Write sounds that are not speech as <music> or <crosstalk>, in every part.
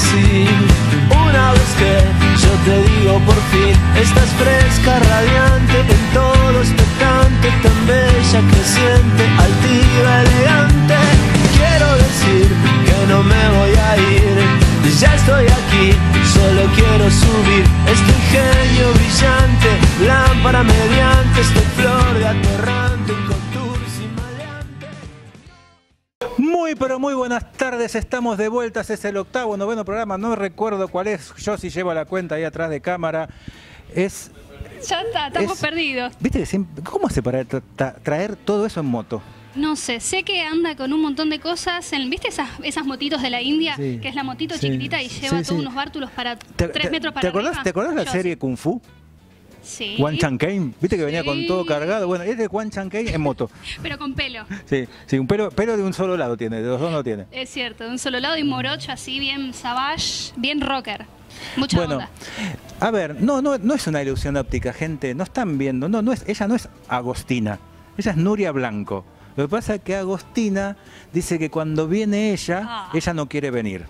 decir una vez que yo te digo por fin estás fresca, radiante, en todo expectante, tan bella, creciente, altiva, elegante. Quiero decir que no me voy a ir, ya estoy aquí, solo quiero subir este ingenio brillante, lámpara mediante, este Muy buenas tardes, estamos de vueltas, es el octavo, noveno programa, no recuerdo cuál es, yo sí llevo la cuenta ahí atrás de cámara, es... Ya está, estamos es- perdidos. ¿Viste que cómo hace para tra- tra- traer todo eso en moto? No sé, sé que anda con un montón de cosas. En, ¿Viste esas, esas motitos de la India? Sí. Que es la motito Sí. chiquitita y lleva sí. todos unos bártulos para ¿Te, tres metros para ¿te acordás, arriba. ¿Te acordás la Yo serie Kung Fu? Sí. Juan Chan Kane, ¿viste que venía con todo cargado? Bueno, es de Juan Chan Kane en moto. <laughs> Pero con pelo. Sí, sí, un pelo, pelo de un solo lado tiene, de los dos no tiene. Es cierto, de un solo lado y morocho así, bien savage, bien rocker. Mucha Bueno, onda. a ver, no, no, no es una ilusión óptica, gente, no están viendo, no, no es, ella no es Agostina, ella es Nuria Blanco. Lo que pasa es que Agostina dice que cuando viene ella, Ah. ella no quiere venir.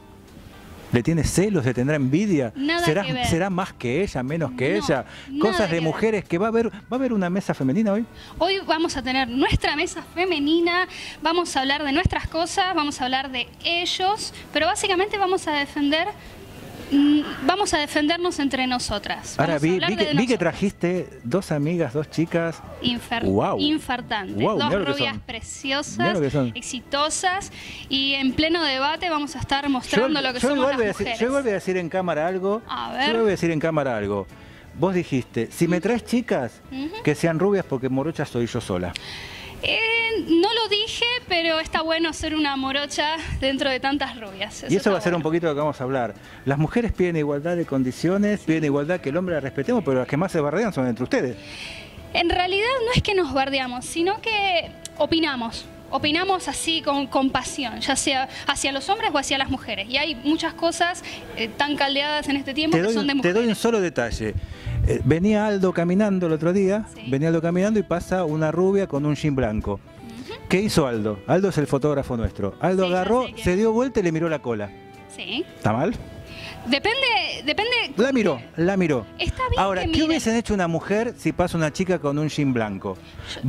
¿Le tiene celos? ¿Le tendrá envidia? Nada ¿Será, que ver. ¿Será más que ella, menos que No, ella? Cosas que de ver. mujeres que va a haber, va a haber una mesa femenina hoy. Hoy vamos a tener nuestra mesa femenina, vamos a hablar de nuestras cosas, vamos a hablar de ellos, pero básicamente vamos a defender, vamos a defendernos entre nosotras. Ahora vi, que, vi que nosotras. trajiste dos amigas, dos chicas. Infer- Guau. infartantes. Dos rubias preciosas, exitosas y en pleno debate vamos a estar mostrando lo que yo somos las decir, mujeres. yo igual voy a decir en cámara algo. A Yo ver. igual voy a decir en cámara algo. Vos dijiste, si me traes chicas, que sean rubias porque morocha soy yo sola. Eh, no lo dije, pero está bueno ser una morocha dentro de tantas rubias. y eso va a ser un poquito de lo que vamos a hablar. Las mujeres piden igualdad de condiciones, piden igualdad que el hombre la respetemos, pero las que más se bardean son entre ustedes. En realidad no es que nos bardeamos, sino que opinamos. Opinamos así con, con pasión, ya sea hacia los hombres o hacia las mujeres. Y hay muchas cosas eh, tan caldeadas en este tiempo Te que doy, son de te mujeres. doy un solo detalle. Eh, venía Aldo caminando el otro día, Sí. venía Aldo caminando y pasa una rubia con un jean blanco. ¿Qué hizo Aldo? Aldo es el fotógrafo nuestro. Aldo Sí, agarró, se dio vuelta y le miró la cola. Sí. ¿Está mal? Depende, depende. La miró, la miró. Está bien Ahora, que ¿qué mire. hubiesen hecho una mujer si pasa una chica con un jean blanco?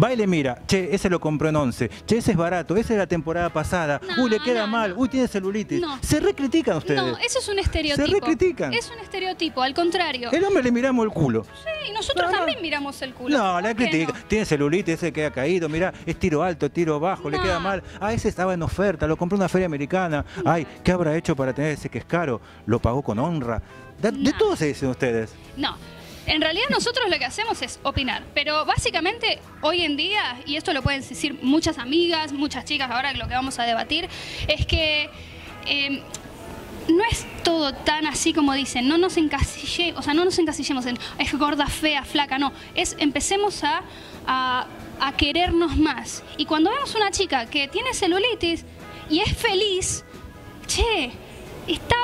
Va y le mira, che, ese lo compró en 11, che, ese es barato, ese es la temporada pasada, No, uy, le queda no, mal, no. uy, tiene celulitis. No. Se recritican ustedes. No, eso es un estereotipo. Se recritican. Es un estereotipo, al contrario. El hombre le miramos el culo. Sí, nosotros No, no. también miramos el culo. No, ¿Por la critica. Tiene celulitis, ese queda caído, mira, es tiro alto, tiro bajo, le queda mal. Ah, ese estaba en oferta, lo compró en una feria americana. Ay, ¿qué habrá hecho para tener ese que es caro? Lo pagó con honra. De, de No. todo se dicen ustedes. No. En realidad nosotros lo que hacemos es opinar, pero básicamente hoy en día, y esto lo pueden decir muchas amigas, muchas chicas ahora lo que vamos a debatir, es que eh, no es todo tan así como dicen, no nos encasille, o sea, no nos encasillemos en es gorda, fea, flaca, no, es empecemos a, a, a querernos más. Y cuando vemos una chica que tiene celulitis y es feliz, che, está,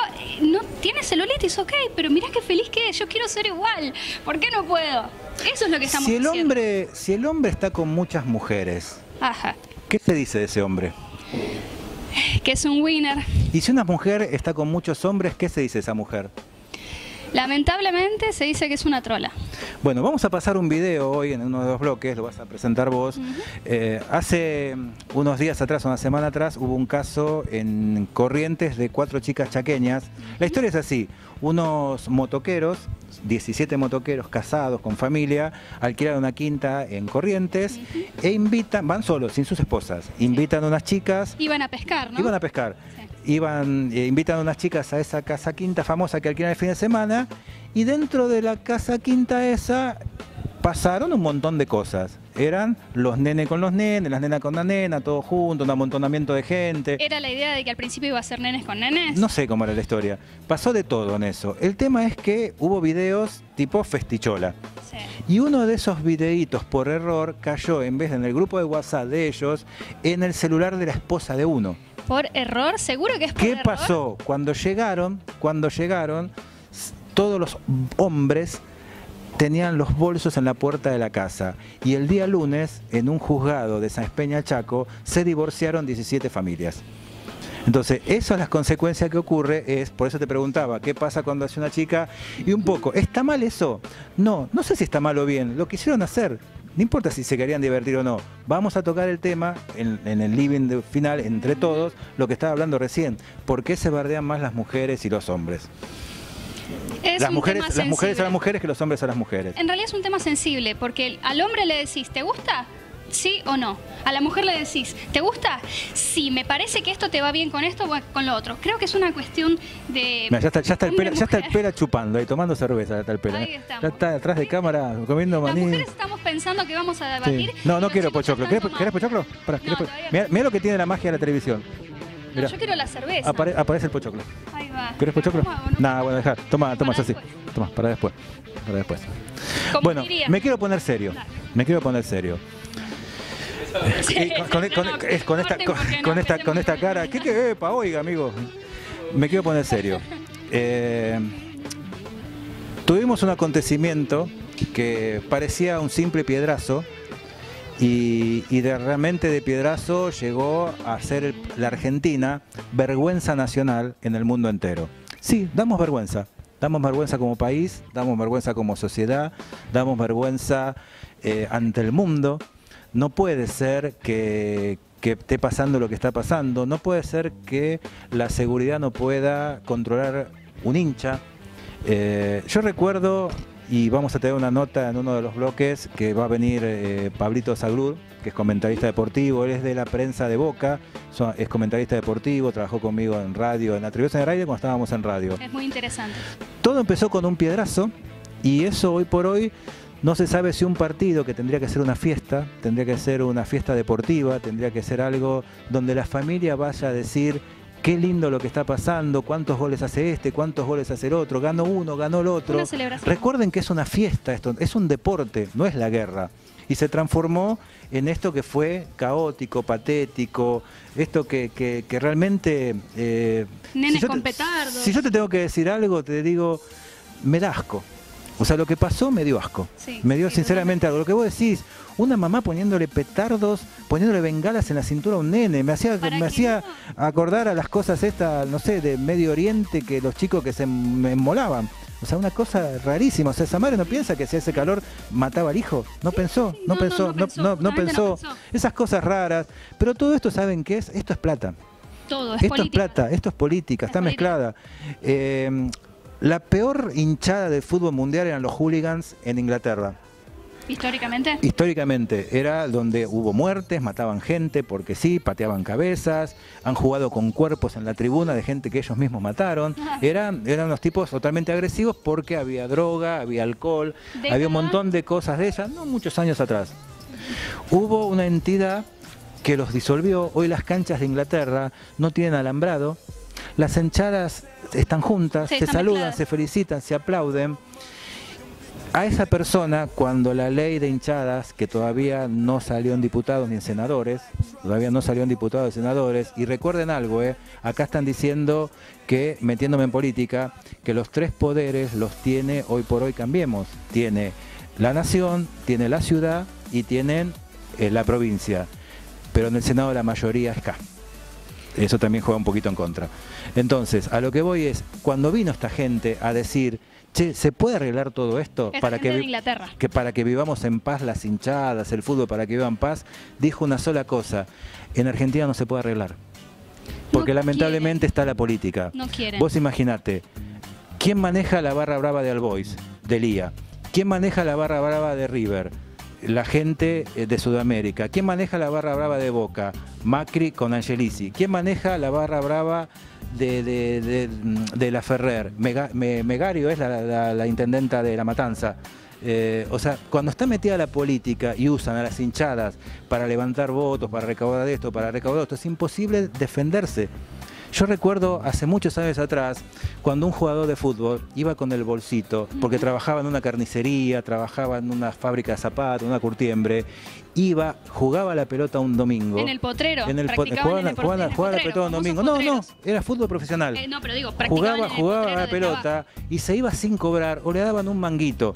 no tiene celulitis, ok, pero mirá qué feliz que es, yo quiero ser igual, ¿por qué no puedo? Eso es lo que estamos Si el diciendo. hombre, si el hombre está con muchas mujeres, Ajá, ¿qué se dice de ese hombre? que es un winner. Y si una mujer está con muchos hombres, ¿qué se dice de esa mujer? Lamentablemente se dice que es una trola. Bueno, vamos a pasar un video hoy en uno de los bloques, lo vas a presentar vos. Eh, hace unos días atrás, una semana atrás, hubo un caso en Corrientes de cuatro chicas chaqueñas. La historia es así, unos motoqueros, 17 motoqueros casados con familia, alquilaron una quinta en Corrientes e invitan, van solos, sin sus esposas, invitan a unas chicas Iban a pescar, ¿no? Iban a pescar. Iban, eh, invitan a unas chicas a esa casa quinta famosa que alquilan el fin de semana y dentro de la casa quinta esa pasaron un montón de cosas. Eran los nenes con los nenes, las nenas con la nena, todo junto, un amontonamiento de gente. Era la idea de que al principio iba a ser nenes con nenes. No sé cómo era la historia. Pasó de todo en eso. El tema es que hubo videos tipo festichola. Sí. Y uno de esos videitos por error cayó en vez de en el grupo de WhatsApp de ellos, en el celular de la esposa de uno. ¿Por error? ¿Seguro que es por ¿Qué error? pasó? Cuando llegaron, cuando llegaron, todos los hombres tenían los bolsos en la puerta de la casa. Y el día lunes, en un juzgado de San Espeña Chaco, se divorciaron 17 familias. Entonces, esas son las consecuencias que ocurre, es, por eso te preguntaba, ¿qué pasa cuando hace una chica? Y un poco, ¿está mal eso? No, no sé si está mal o bien, lo quisieron hacer. No importa si se querían divertir o no. Vamos a tocar el tema en, en el living de- final entre todos, lo que estaba hablando recién. ¿Por qué se bardean más las mujeres y los hombres? Es las mujeres, las mujeres a las mujeres que los hombres a las mujeres. En realidad es un tema sensible, porque al hombre le decís, ¿te gusta? ¿Sí o no? A la mujer le decís, ¿te gusta? Sí, me parece que esto te va bien con esto o con lo otro. Creo que es una cuestión de... Mira, ya está, ya está el pera, ya está el pera chupando ahí, tomando cerveza, ya está el pera. Ahí ¿eh? estamos. Ya está detrás de cámara comiendo Las maní. mujeres estamos pensando que vamos a debatir. Sí. No, no quiero pochoclo. ¿Querés, tomando. ¿querés pochoclo? Pará, No, ¿querés po- todavía no. Mirá, mirá lo que tiene la magia de la televisión. No, yo quiero la cerveza. apare- aparece el pochoclo. Ahí va. ¿Querés pochoclo? ¿Cómo hago, no? Nada, bueno, dejar. Toma, toma, Para yo sí. después. Toma, para después. Para después. Como Bueno, diría. me quiero poner serio. Dale. Me quiero poner serio. Con, con- con- No, es con esta, con, esta, con cara. ¿Qué que epa, oiga, amigo? Me quiero poner serio. Eh, tuvimos un acontecimiento que parecía un simple piedrazo y, y de, realmente de piedrazo llegó a ser el- la Argentina vergüenza nacional en el mundo entero. Sí, damos vergüenza. Damos vergüenza como país, damos vergüenza como sociedad, damos vergüenza eh, ante el mundo. No puede ser que, que esté pasando lo que está pasando, no puede ser que la seguridad no pueda controlar un hincha. Eh, yo recuerdo, y vamos a tener una nota en uno de los bloques, que va a venir eh, Pablito Zaglur, que es comentarista deportivo, él es de la prensa de Boca, es comentarista deportivo, trabajó conmigo en radio, en la televisión de radio cuando estábamos en radio. Es muy interesante. Todo empezó con un piedrazo y eso hoy por hoy no se sabe si un partido que tendría que ser una fiesta, tendría que ser una fiesta deportiva, tendría que ser algo donde la familia vaya a decir qué lindo lo que está pasando, cuántos goles hace este, cuántos goles hace el otro, ganó uno, ganó el otro. Una celebración. Recuerden que es una fiesta esto, es un deporte, no es la guerra. Y se transformó en esto que fue caótico, patético, esto que, que- que realmente... eh, Nenes yo con te- petardos. Si yo te tengo que decir algo, te digo, me da asco. O sea, lo que pasó me dio asco. Sí, me dio sí, sinceramente algo. Lo que vos decís, una mamá poniéndole petardos, poniéndole bengalas en la cintura a un nene, me hacía, me hacía acordar a las cosas estas, no sé, de Medio Oriente, que los chicos que se em- enmolaban. O sea, una cosa rarísima. O sea, esa madre no piensa que si hace calor mataba al hijo. No pensó, sí, no, pensó, no no, pensó, no-. Esas cosas raras. Pero todo esto, ¿saben qué es? Esto es plata. Todo, es Esto es plata, esto es política, Es está política. mezclada. Eh, la peor hinchada del fútbol mundial eran los hooligans en Inglaterra. Históricamente. Históricamente era donde hubo muertes, mataban gente porque sí, pateaban cabezas, han jugado con cuerpos en la tribuna de gente que ellos mismos mataron. <laughs> Eran, eran unos tipos totalmente agresivos porque había droga, había alcohol, había un montón de cosas de esas, no muchos años atrás. Hubo una entidad que los disolvió. Hoy las canchas de Inglaterra no tienen alambrado. Las hinchadas están juntas, Sí, se saludan, mezcladas. se felicitan, se aplauden. A esa persona, cuando la ley de hinchadas, que todavía no salió en diputados ni en senadores, todavía no salió en diputados y senadores, y recuerden algo, eh, acá están diciendo que, metiéndome en política, que los tres poderes los tiene hoy por hoy Cambiemos. Tiene la nación, tiene la ciudad y tienen eh, la provincia. Pero en el Senado la mayoría es K. Eso también juega un poquito en contra. Entonces, a lo que voy es, cuando vino esta gente a decir, che, ¿se puede arreglar todo esto Esta para que, Inglaterra. para que vivamos en paz las hinchadas, el fútbol para que vivan en paz? Dijo una sola cosa, en Argentina no se puede arreglar. Porque No lamentablemente está la política. No quieren. Vos imaginate, ¿quién maneja la barra brava de Albois, de Lía? ¿Quién maneja la barra brava de River? La gente eh, de Sudamérica. ¿Quién maneja la barra brava de Boca? Macri con Angelici. ¿Quién maneja la barra brava de, de- de la Ferrer? Mega- Me- Megario es la intendenta de La Matanza. Eh, o sea, cuando está metida la política y usan a las hinchadas para levantar votos, para recaudar esto, para recaudar esto, es imposible defenderse. Yo recuerdo hace muchos años atrás, cuando un jugador de fútbol iba con el bolsito, porque trabajaba en una carnicería, trabajaba en una fábrica de zapatos, una curtiembre, iba, jugaba la pelota un domingo. En el potrero. En el po- jugaba, en el por- jugaba- en el jugaba la pelota un domingo. No, no, era fútbol profesional. Eh, no, pero digo, jugaba en el jugaba la pelota y se iba sin cobrar o le daban un manguito.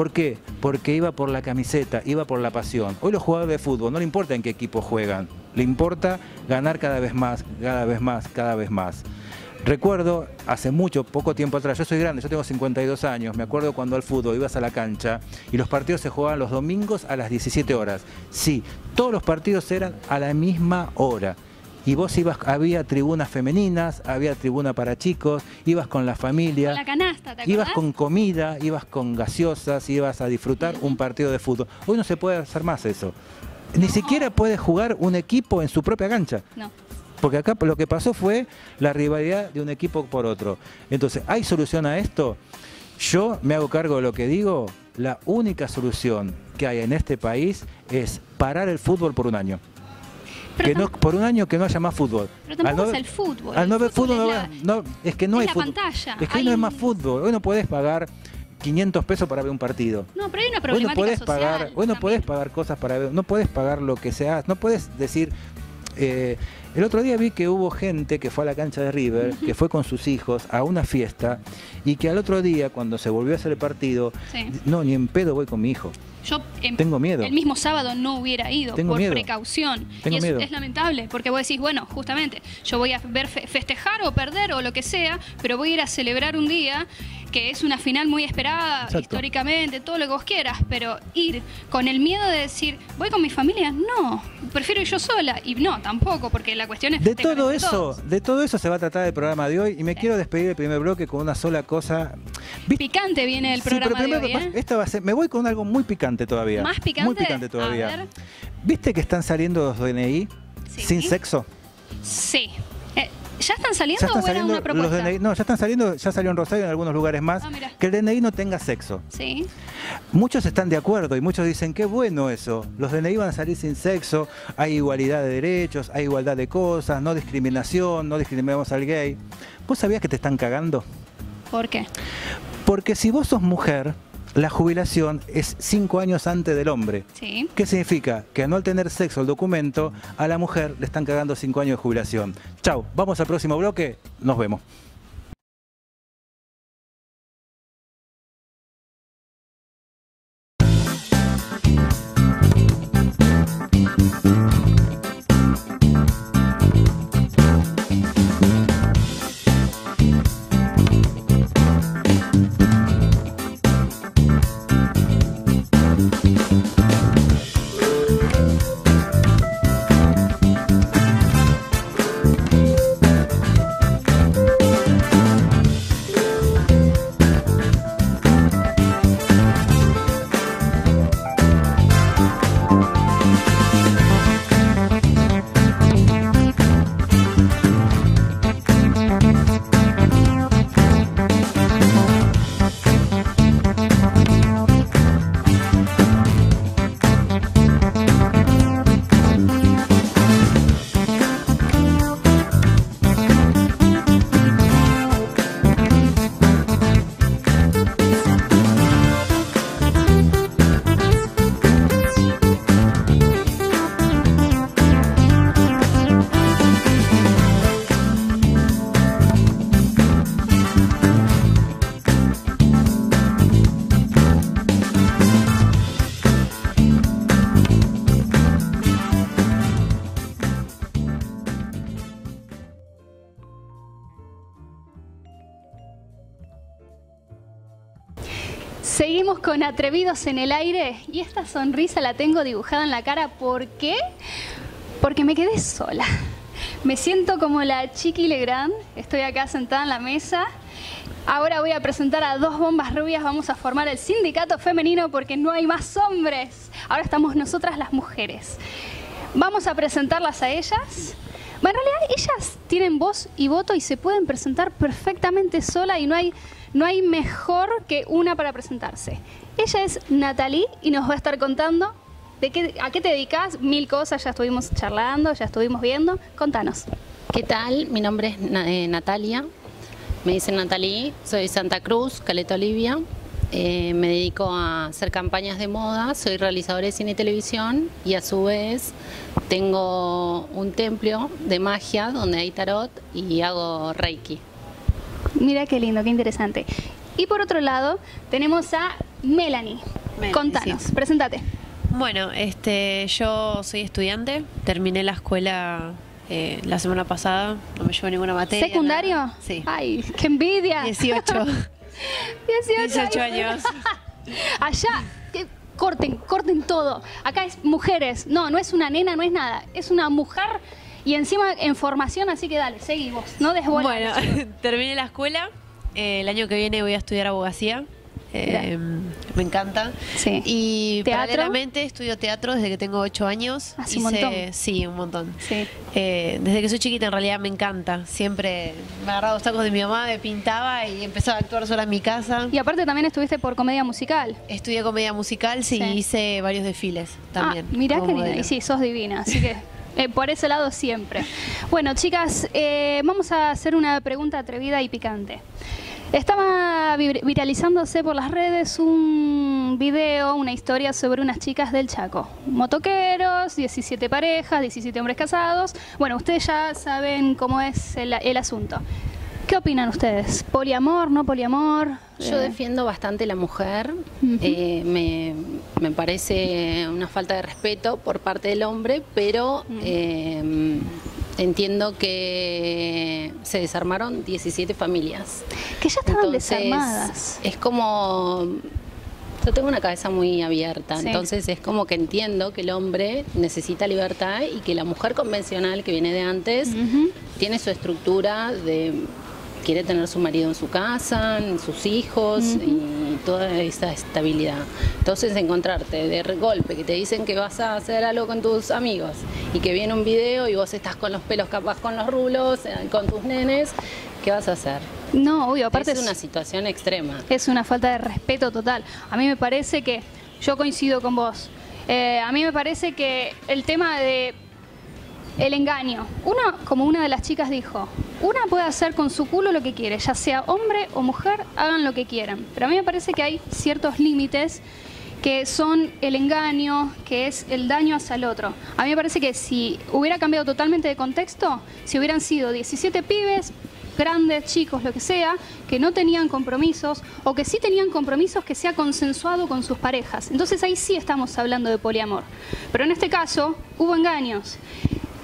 ¿Por qué? Porque iba por la camiseta, iba por la pasión. Hoy los jugadores de fútbol no le importa en qué equipo juegan, le importa ganar cada vez más, cada vez más, cada vez más. Recuerdo hace mucho, poco tiempo atrás, yo soy grande, yo tengo 52 años, me acuerdo cuando al fútbol ibas a la cancha y los partidos se jugaban los domingos a las 17 horas. Sí, todos los partidos eran a la misma hora. Y vos ibas, había tribunas femeninas, había tribuna para chicos, ibas con la familia. La canasta, ¿te Ibas con comida, ibas con gaseosas, ibas a disfrutar un partido de fútbol. Hoy no se puede hacer más eso. Ni siquiera puede jugar un equipo en su propia cancha. No. Porque acá lo que pasó fue la rivalidad de un equipo por otro. Entonces, ¿hay solución a esto? Yo me hago cargo de lo que digo. La única solución que hay en este país es parar el fútbol por un año. Que no, por un año que no haya más fútbol. Pero tampoco Al no- es el fútbol. Al el no ver fútbol es la- no, es que no es hay la fútbol. pantalla. Es que Hay no un- más fútbol. Hoy no podés pagar 500 pesos para ver un partido. No, pero hay una Hoy no problemática podés social. pagar, hoy no podés pagar cosas para ver, no podés pagar lo que sea, no podés decir. eh, el otro día vi que hubo gente que fue a la cancha de River, que fue con sus hijos a una fiesta y que al otro día, cuando se volvió a hacer el partido, Sí. no, ni en pedo voy con mi hijo. Yo Tengo miedo. el mismo sábado no hubiera ido Tengo por miedo. precaución. Tengo y es, miedo. es lamentable, porque vos decís, bueno, justamente, yo voy a ver fe- festejar o perder o lo que sea, pero voy a ir a celebrar un día que es una final muy esperada Exacto. históricamente, todo lo que vos quieras, pero ir con el miedo de decir, voy con mi familia, no, prefiero ir yo sola. Y no, tampoco, porque la cuestión es De todo eso, todos. de todo eso se va a tratar el programa de hoy y me quiero despedir del primer bloque con una sola cosa. Picante viene el Sí, pero programa de primero, hoy, ¿eh? esta va a ser, me voy con algo muy picante todavía. ¿Más picante? Muy picante todavía. ¿Viste que están saliendo los DNI Sí. sin sexo? Sí. ¿Ya están saliendo Ya están o era saliendo una propuesta? los DNI, no, ya están saliendo, ya salió en Rosario en algunos lugares más, Ah, que el DNI no tenga sexo. Sí. Muchos están de acuerdo y muchos dicen, qué bueno eso, los DNI van a salir sin sexo, hay igualdad de derechos, hay igualdad de cosas, no discriminación, no discriminamos al gay. ¿Vos sabías que te están cagando? ¿Por qué? Porque si vos sos mujer, la jubilación es cinco años antes del hombre. Sí. ¿Qué significa? Que al no tener sexo el documento, a la mujer le están cagando cinco años de jubilación. Chau, vamos al próximo bloque, nos vemos. Atrevidos en el aire y esta sonrisa la tengo dibujada en la cara. ¿Por qué? Porque me quedé sola. Me siento como la Chiqui Legrand. Estoy acá sentada en la mesa. Ahora voy a presentar a dos bombas rubias. Vamos a formar el sindicato femenino porque no hay más hombres. Ahora estamos nosotras las mujeres. Vamos a presentarlas a ellas. En realidad ellas tienen voz y voto y se pueden presentar perfectamente sola y no hay, no hay mejor que una para presentarse. Ella es Natalie y nos va a estar contando de qué, a qué te dedicas, mil cosas, ya estuvimos charlando, ya estuvimos viendo. Contanos. ¿Qué tal? Mi nombre es eh, Natalia. Me dicen Natalie, soy de Santa Cruz, Caleta Olivia. Eh, me dedico a hacer campañas de moda, soy realizadora de cine y televisión y a su vez tengo un templo de magia donde hay tarot y hago reiki. Mira qué lindo, qué interesante. Y por otro lado, tenemos a Melanie. Melanie, Contanos, sí. presentate. Bueno, este, yo soy estudiante, terminé la escuela eh, la semana pasada, no me llevo ninguna materia. ¿Secundario? nada. Sí. Ay, qué envidia. 18. 18, 18 años. <laughs> Allá, que corten, corten todo. Acá es mujeres. No, no es una nena, no es nada. Es una mujer y encima en formación, así que dale, seguí vos. No desbola. Bueno, <laughs> terminé la escuela. eh, el año que viene voy a estudiar abogacía. Eh, me encanta. Sí. Y ¿Teatro? paralelamente estudio teatro desde que tengo 8 años. Hace un montón. Sí, un montón. Sí. Eh, desde que soy chiquita en realidad me encanta. Siempre me agarraba los tacos de mi mamá, me pintaba y empezaba a actuar sola en mi casa. Y aparte también estuviste por comedia musical. Estudié comedia musical, sí, Sí. hice varios desfiles también. Ah, mirá linda. modelo. Y sí, sos divina, así que eh, por ese lado siempre. Bueno, chicas, eh, vamos a hacer una pregunta atrevida y picante. Estaba vir- viralizándose por las redes un video, una historia sobre unas chicas del Chaco. Motoqueros, 17 parejas, 17 hombres casados. Bueno, ustedes ya saben cómo es el, el asunto. ¿Qué opinan ustedes? ¿Poliamor, no poliamor? Yo Eh, defiendo bastante la mujer. Eh, me, me parece una falta de respeto por parte del hombre, pero eh, entiendo que se desarmaron 17 familias. que ya estaban Entonces, desarmadas. Es como. Yo tengo una cabeza muy abierta, Sí. entonces es como que entiendo que el hombre necesita libertad y que la mujer convencional que viene de antes tiene su estructura de quiere tener su marido en su casa, en sus hijos y toda esa estabilidad. Entonces encontrarte de golpe que te dicen que vas a hacer algo con tus amigos y que viene un video y vos estás con los pelos capaz con los rulos, eh, con tus nenes, ¿qué vas a hacer? No, obvio, aparte es una situación extrema. es una falta de respeto total. A mí me parece que, yo coincido con vos, Eh, a mí me parece que el tema de el engaño, una, como una de las chicas dijo, una puede hacer con su culo lo que quiere, ya sea hombre o mujer, hagan lo que quieran. Pero a mí me parece que hay ciertos límites que son el engaño, que es el daño hacia el otro. A mí me parece que si hubiera cambiado totalmente de contexto, si hubieran sido 17 pibes, grandes, chicos, lo que sea, que no tenían compromisos o que sí tenían compromisos que sea consensuado con sus parejas. Entonces ahí sí estamos hablando de poliamor. Pero en este caso hubo engaños.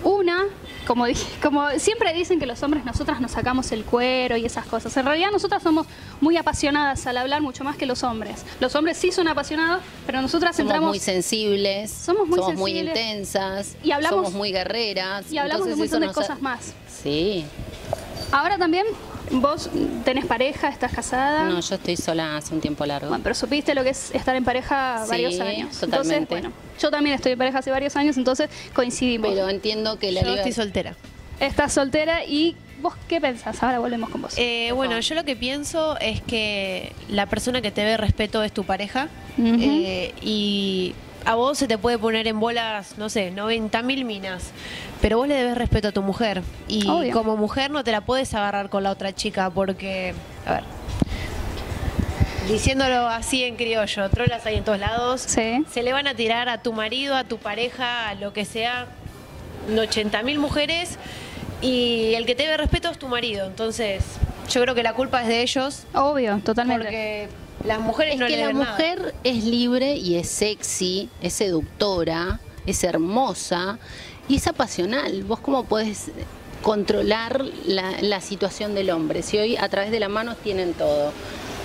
Una, como, dije- <laughs> como siempre dicen que los hombres nosotras nos sacamos el cuero y esas cosas. En realidad nosotras somos muy apasionadas al hablar mucho más que los hombres. Los hombres sí son apasionados, pero nosotras Somos entramos muy sensibles, Somos muy sensibles. intensas, Y hablamos- somos muy guerreras. y hablamos de ha- cosas más. Sí, Ahora también, vos tenés pareja, estás casada. no, yo estoy sola hace un tiempo largo. Bueno, pero supiste lo que es estar en pareja Sí, varios años. totalmente. Entonces, bueno, yo también estoy en pareja hace varios años, entonces coincidimos. Pero entiendo que la Yo estoy soltera. Estás soltera y vos qué pensás? Ahora volvemos con vos. Eh, bueno, yo lo que pienso es que la persona que te ve respeto es tu pareja eh, y a vos se te puede poner en bolas, no sé, 90 mil minas, pero vos le debes respeto a tu mujer y Obvio. como mujer no te la puedes agarrar con la otra chica porque, a ver, diciéndolo así en criollo, trolas hay en todos lados, Sí. se le van a tirar a tu marido, a tu pareja, a lo que sea, 80 mil mujeres y el que te debe respeto es tu marido. Entonces, yo creo que la culpa es de ellos Obvio, totalmente. porque las mujeres Es no que le la deben nada. mujer es libre y es sexy, es seductora, es hermosa y es apasional. ¿Vos cómo podés controlar la, la situación del hombre? Si hoy a través de la mano tienen todo.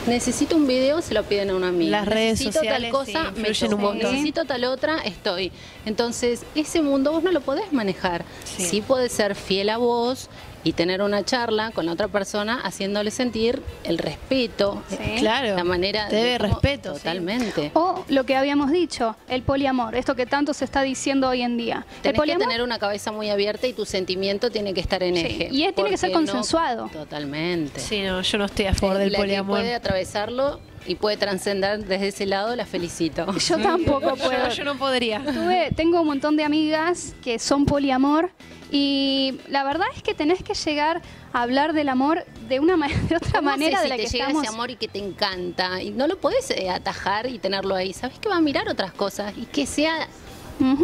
Necesito un video, se lo piden a un amigo. Las redes Necesito sociales, tal cosa, sí, me influyen un montón. Necesito tal otra, estoy. Entonces, ese mundo vos no lo podés manejar. Sí. Sí, podés ser fiel a vos y tener una charla con la otra persona haciéndole sentir el respeto, Sí. Claro, la manera te debe de cómo- respeto. sí. Totalmente. O lo que habíamos dicho, el poliamor, esto que tanto se está diciendo hoy en día. el Tenés que tener una cabeza muy abierta y tu sentimiento tiene que estar en Sí, eje. y es- tiene que ser no- consensuado. totalmente. Sí, no, yo no estoy a favor del la que poliamor. puede atravesarlo y puede trascender desde ese lado, la felicito. <laughs> yo tampoco puedo. Yo, yo no podría. Tuve- tengo un montón de amigas que son poliamor y la verdad es que tenés que llegar a hablar del amor de una <laughs> de otra ¿Cómo manera haces de la si que te llega estamos. ese amor y que te encanta y no lo podés eh, atajar y tenerlo ahí. Sabes que va a mirar otras cosas y que sea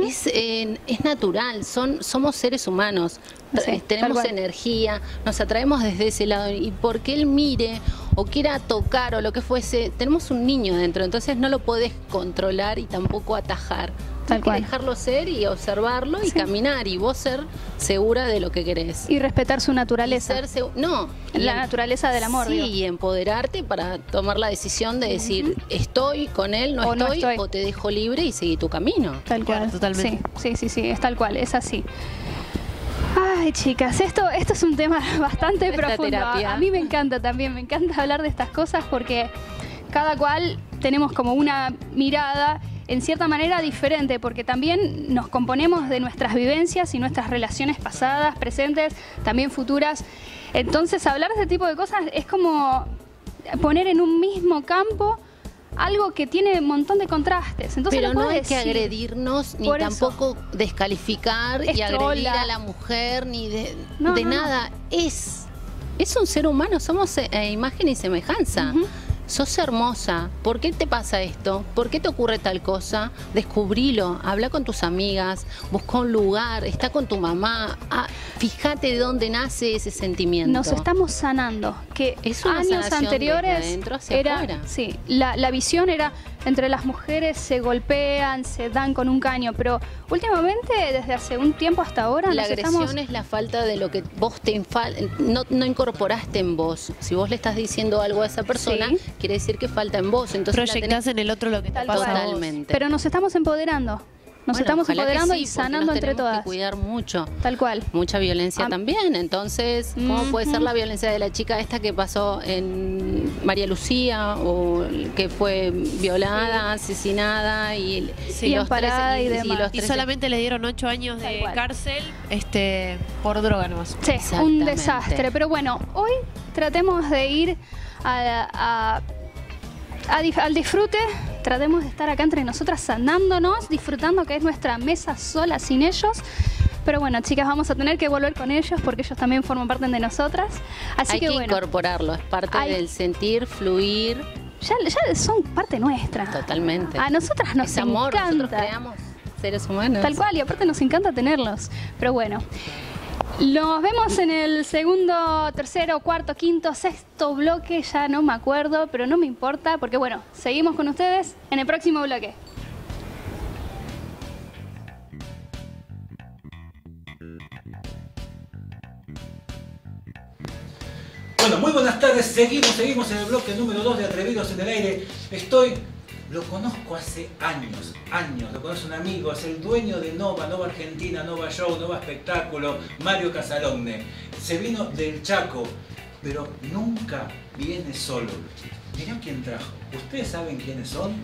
es, eh, es natural, son, somos seres humanos, Sí, tenemos energía, nos atraemos desde ese lado y porque él mire o quiera tocar o lo que fuese, tenemos un niño dentro, entonces no lo podés controlar y tampoco atajar. Tal Hay que dejarlo ser y observarlo y Sí. caminar y vos ser segura de lo que querés. Y respetar su naturaleza. ser no, La naturaleza del amor, Sí, digo. y empoderarte para tomar la decisión de decir, estoy con él, no, O no estoy, o te dejo libre y seguí tu camino. Tal Claro, cual. totalmente. Sí, sí, sí, sí, es tal cual, es así. Ay, chicas, esto, esto es un tema <laughs> bastante Esta profundo. Terapia. a mí me encanta también, me encanta hablar de estas cosas porque cada cual tenemos como una mirada en cierta manera diferente, porque también nos componemos de nuestras vivencias y nuestras relaciones pasadas, presentes, también futuras. Entonces, hablar de este tipo de cosas es como poner en un mismo campo algo que tiene un montón de contrastes. Entonces, Pero no hay que agredirnos ni Por eso. tampoco descalificar Es y agredir a la mujer ni de, No, de no, no. nada. Es, es un ser humano, somos eh, imagen y semejanza. Sos hermosa. ¿Por qué te pasa esto? ¿Por qué te ocurre tal cosa? Descubrilo. Habla con tus amigas. Busca un lugar. Está con tu mamá. Ah, fíjate de dónde nace ese sentimiento. Nos estamos sanando, que Es años anteriores adentro hacia era, afuera. sí, la, la visión era entre las mujeres se golpean, se dan con un caño, pero últimamente desde hace un tiempo hasta ahora La agresión estamos es la falta de lo que vos te infal- no, no incorporaste en vos. Si vos le estás diciendo algo a esa persona, Sí. quiere decir que falta en vos. Entonces la Proyectás tenés- en el otro lo que te Tal pasa. Totalmente. pero nos estamos empoderando. Nos Bueno, estamos empoderando sí, y sanando nos entre tenemos todas. que cuidar mucho. Tal cual. Mucha violencia Ah. también, entonces, ¿cómo puede ser la violencia de la chica esta que pasó en María Lucía o que fue violada, asesinada y, Sí. Y los amparada trece- y demás. los Y solamente le dieron ocho años Tal de cual. cárcel este, por droga nomás. Sí, un desastre. Pero bueno, hoy tratemos de ir a- al disfrute. Tratemos de estar acá entre nosotras sanándonos, disfrutando que es nuestra mesa sola sin ellos. Pero bueno, chicas, vamos a tener que volver con ellos porque ellos también forman parte de nosotras. Así Hay que, que bueno, incorporarlo, es parte Hay- del sentir, fluir ya, ya son parte nuestra. totalmente. A nosotras nos es amor, encanta. nosotros creamos seres humanos. Tal cual, y aparte nos encanta tenerlos. Pero bueno, nos vemos en el segundo, tercero, cuarto, quinto, sexto bloque, ya no me acuerdo, pero no me importa, porque bueno, seguimos con ustedes en el próximo bloque. Bueno, muy buenas tardes. Seguimos, seguimos en el bloque número 2 de Atrevidos en el Aire. Estoy, lo conozco hace años, años. Lo conoce un amigo, es el dueño de Nova, Nova Argentina, Nova Show, Nova Espectáculo, Mario Casalonne. Se vino del Chaco, pero nunca viene solo. Mirá quién trajo. ¿Ustedes saben quiénes son?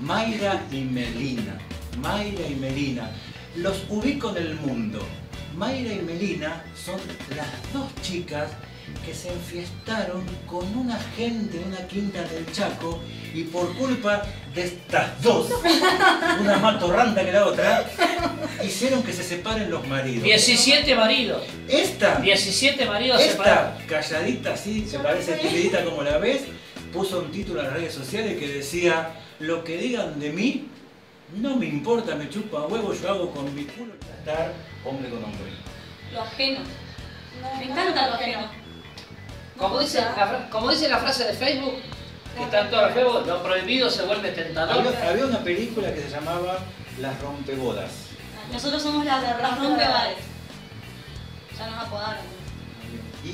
Mayra y Melina. Mayra y Melina. Los ubico en el mundo. Mayra y Melina son las dos chicas que se enfiestaron con una gente en una quinta del Chaco y por culpa de estas dos, una más torranta que la otra, hicieron que se separen los maridos. 17 maridos. Esta 17 maridos esta separados. calladita así, que parece timidita como la ves, puso un título en las redes sociales que decía, lo que digan de mí, no me importa, me chupa huevo, yo hago con mi culo estar hombre con hombre. Lo ajeno. Me encanta lo ajeno. Como dice, la, fra- como dice la frase de Facebook, que está en el Facebook, lo prohibido se vuelve tentador. Había, había una película que se llamaba Las rompebodas. Nosotros somos las de las rompebares. Ya nos apodaron. Y, y,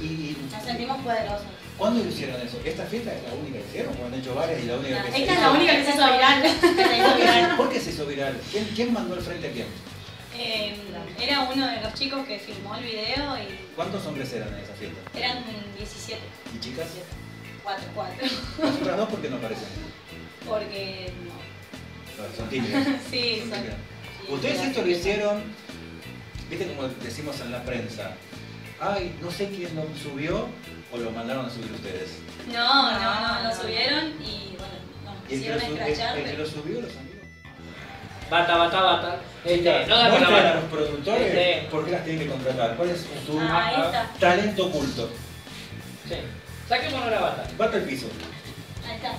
y- y- Nos sentimos poderosos. ¿Cuándo hicieron eso? ¿Esta fiesta es la única que hicieron? ¿O han hecho varias y la única que se Esta es la única que se hizo viral. ¿Por qué se hizo viral? ¿Quién, quién mandó al frente a quién? Eh, era uno de los chicos que filmó el video y ¿Cuántos hombres eran en esa fiesta? eran 17. ¿Y chicas? 4, 4. Las otras dos porque no aparecen. Porque no. No, Son tímidas. <laughs> Sí, Son tímidas. Ustedes esto lo hicieron, viste como decimos en la prensa, ay, no sé quién lo subió o lo mandaron a subir ustedes. No, no, no, lo subieron y bueno, nos hicieron escrachar. el- el que lo subió, los amigos. Bata, bata, bata. Este, Chicas, no a los productores Este, por qué las tienen que contratar. ¿Cuál es su Ah, talento oculto? sí. Saquémonos la bata. Bata el piso. Ahí está.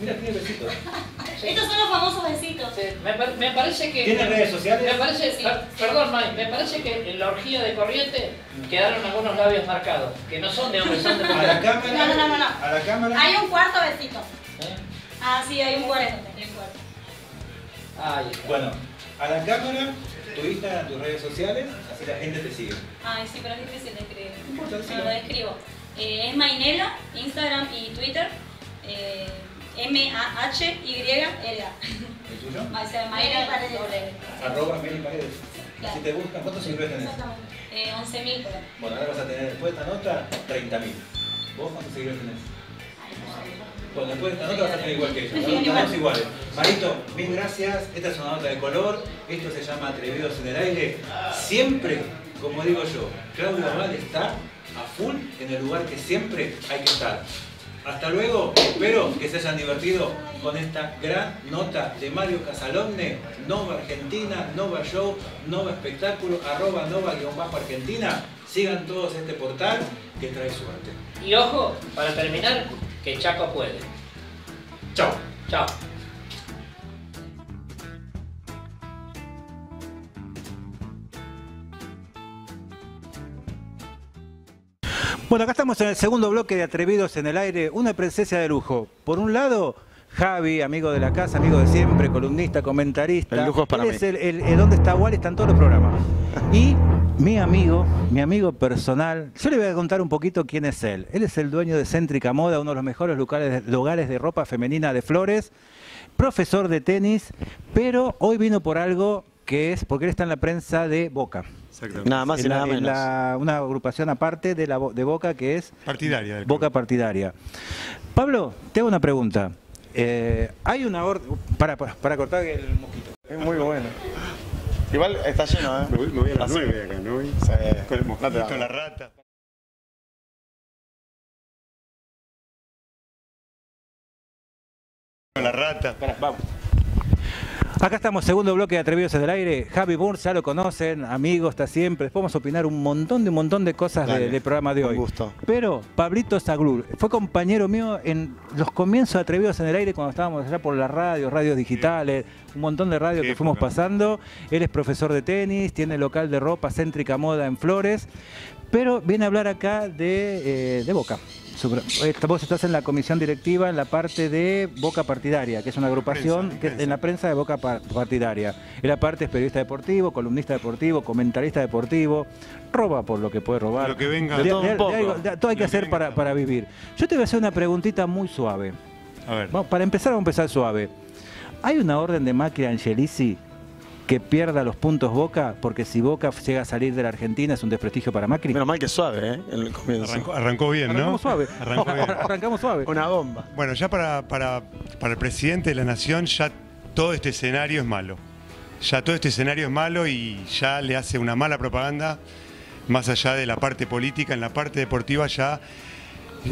Mira, tiene besitos. Estos son los famosos besitos. Sí, Me, par- me parece que. ¿Tiene redes sociales? Me parece, Sí. per- perdón, Mike, me parece que en la orgía de corriente quedaron algunos labios marcados, que no son de hombres, son de <laughs> A la mujeres. cámara. No, no, no, no, no. A la cámara. Hay un cuarto besito. ¿Eh? Ah, sí, hay un cuarto. Hay un cuarto. Ahí está. Bueno, a la cámara, tu Instagram, tus redes sociales, así la gente te sigue. Ay, sí, pero es difícil de escribir. No lo escribo. Eh, es Mainela, Instagram y Twitter. Eh, M-A-H-Y-L-A. ¿El tuyo? <laughs> Mainela Paredes. Arroba Meli Paredes. Claro. Si te buscan, ¿cuántos seguidores tenés? Exactamente. Eh, 11.000 por ahí. Bueno, ahora vas a tener después de esta nota 30.000. ¿Vos cuántos seguidores tenés? Después de esta nota vas a tener igual que ella. ¿no? Estamos iguales. Marito, mil gracias. Esta es una nota de color. Esto se llama Atrevidos en el aire. Siempre, como digo yo, Claudio Amal está a full en el lugar que siempre hay que estar. Hasta luego, espero que se hayan divertido con esta gran nota de Mario Casalomne, Nova Argentina, Nova Show, Nova Espectáculo, arroba Nova-Argentina. Sigan todos este portal que trae suerte. Y ojo, para terminar, que Chaco puede. Chao. Chao. Bueno, acá estamos en el segundo bloque de Atrevidos en el Aire, una presencia de lujo. Por un lado, Javi, amigo de la casa, amigo de siempre, columnista, comentarista. El lujo es para Él mí. Es el, el- el donde está Wally, está en todos los programas. Y mi amigo, mi amigo personal, yo le voy a contar un poquito quién es él. Él es el dueño de Céntrica Moda, uno de los mejores lugares, lugares de ropa femenina de Flores, profesor de tenis, pero hoy vino por algo que es, porque él está en la prensa de Boca. Nada más y nada en menos. la- una agrupación aparte de, la, de Boca que es Partidaria del club. Boca Partidaria. Pablo, te hago una pregunta. Eh, hay una orden. Para, para, para cortar el mosquito. Es muy bueno. Igual está lleno, ¿eh? Me voy, me voy a las Así. 9 acá, ¿no? Sí. Con el mosquito, hagas. la rata. Con la rata. vamos. Acá estamos, segundo bloque de Atrevidos en el Aire. Javi Burr, ya lo conocen, amigo, está siempre. Después vamos a opinar un montón de un montón de cosas de- del programa de hoy. gusto. Pero Pablito Zaglur fue compañero mío en los comienzos de Atrevidos en el Aire cuando estábamos allá por las radios, radios digitales, un montón de radios que fuimos pasando. Él es profesor de tenis, tiene local de ropa céntrica moda en Flores, pero viene a hablar acá de, eh, de Boca. Eh, Vos estás en la comisión directiva en la parte de Boca Partidaria, que es una agrupación Prensa, que prensa. en la prensa de Boca Par- Partidaria. Él aparte es periodista deportivo, columnista deportivo, comentarista deportivo, roba por lo que puede robar. Lo que venga. De- De todo de- un poco. de algo- de- todo hay que Lo hacer para, para vivir. Yo te voy a hacer una preguntita muy suave. A ver. Para empezar, vamos a empezar suave. ¿Hay una orden de Macri Angelici que pierda los puntos Boca? Porque si Boca llega a salir de la Argentina es un desprestigio para Macri. Menos mal que es suave, ¿eh? En el comienzo. Arrancó, arrancó bien, ¿no? Arrancamos suave. Arrancó bien. <laughs> Arrancamos suave. Una bomba. Bueno, ya para, para, para el presidente de la nación, ya todo este escenario es malo. Ya todo este escenario es malo y ya le hace una mala propaganda, más allá de la parte política, en la parte deportiva ya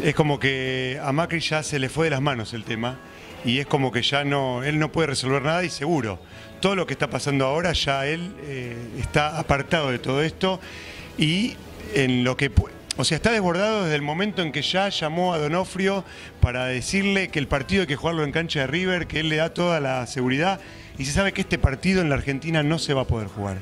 es como que a Macri ya se le fue de las manos el tema y es como que ya no, él no puede resolver nada y seguro, todo lo que está pasando ahora ya él eh, está apartado de todo esto y en lo que o sea, está desbordado desde el momento en que ya llamó a Donofrio para decirle que el partido hay que jugarlo en cancha de River, que él le da toda la seguridad y se sabe que este partido en la Argentina no se va a poder jugar.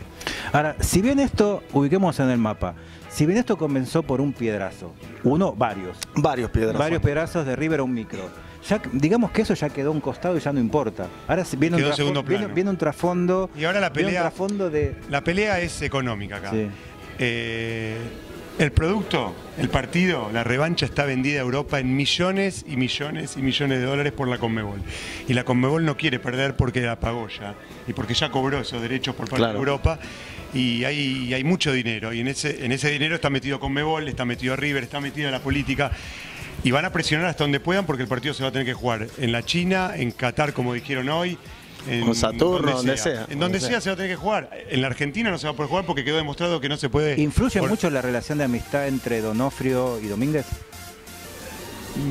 Ahora, si bien esto, ubiquemos en el mapa, si bien esto comenzó por un piedrazo, uno, varios, Varios piedras. varios piedrazos de River a un micro. Ya, digamos que eso ya quedó a un costado y ya no importa. Ahora viene, un, Quedó en trasfo- segundo viene- plano. viene un trasfondo. Y ahora la viene pelea- Un trasfondo de. La pelea es económica acá. Sí. Eh, el producto, el partido, la revancha está vendida a Europa en millones y millones y millones de dólares por la Conmebol. Y la Conmebol no quiere perder porque la pagó ya y porque ya cobró esos derechos por parte Claro. de Europa. Y hay, hay mucho dinero. Y en ese, en ese dinero está metido Conmebol, está metido River, está metida la política. Y van a presionar hasta donde puedan porque el partido se va a tener que jugar en la China, en Qatar, como dijeron hoy. En Con Saturno, donde sea, En donde donde sea sea. se va a tener que jugar. En la Argentina no se va a poder jugar porque quedó demostrado que no se puede. ¿Influye por- mucho la relación de amistad entre Donofrio y Domínguez?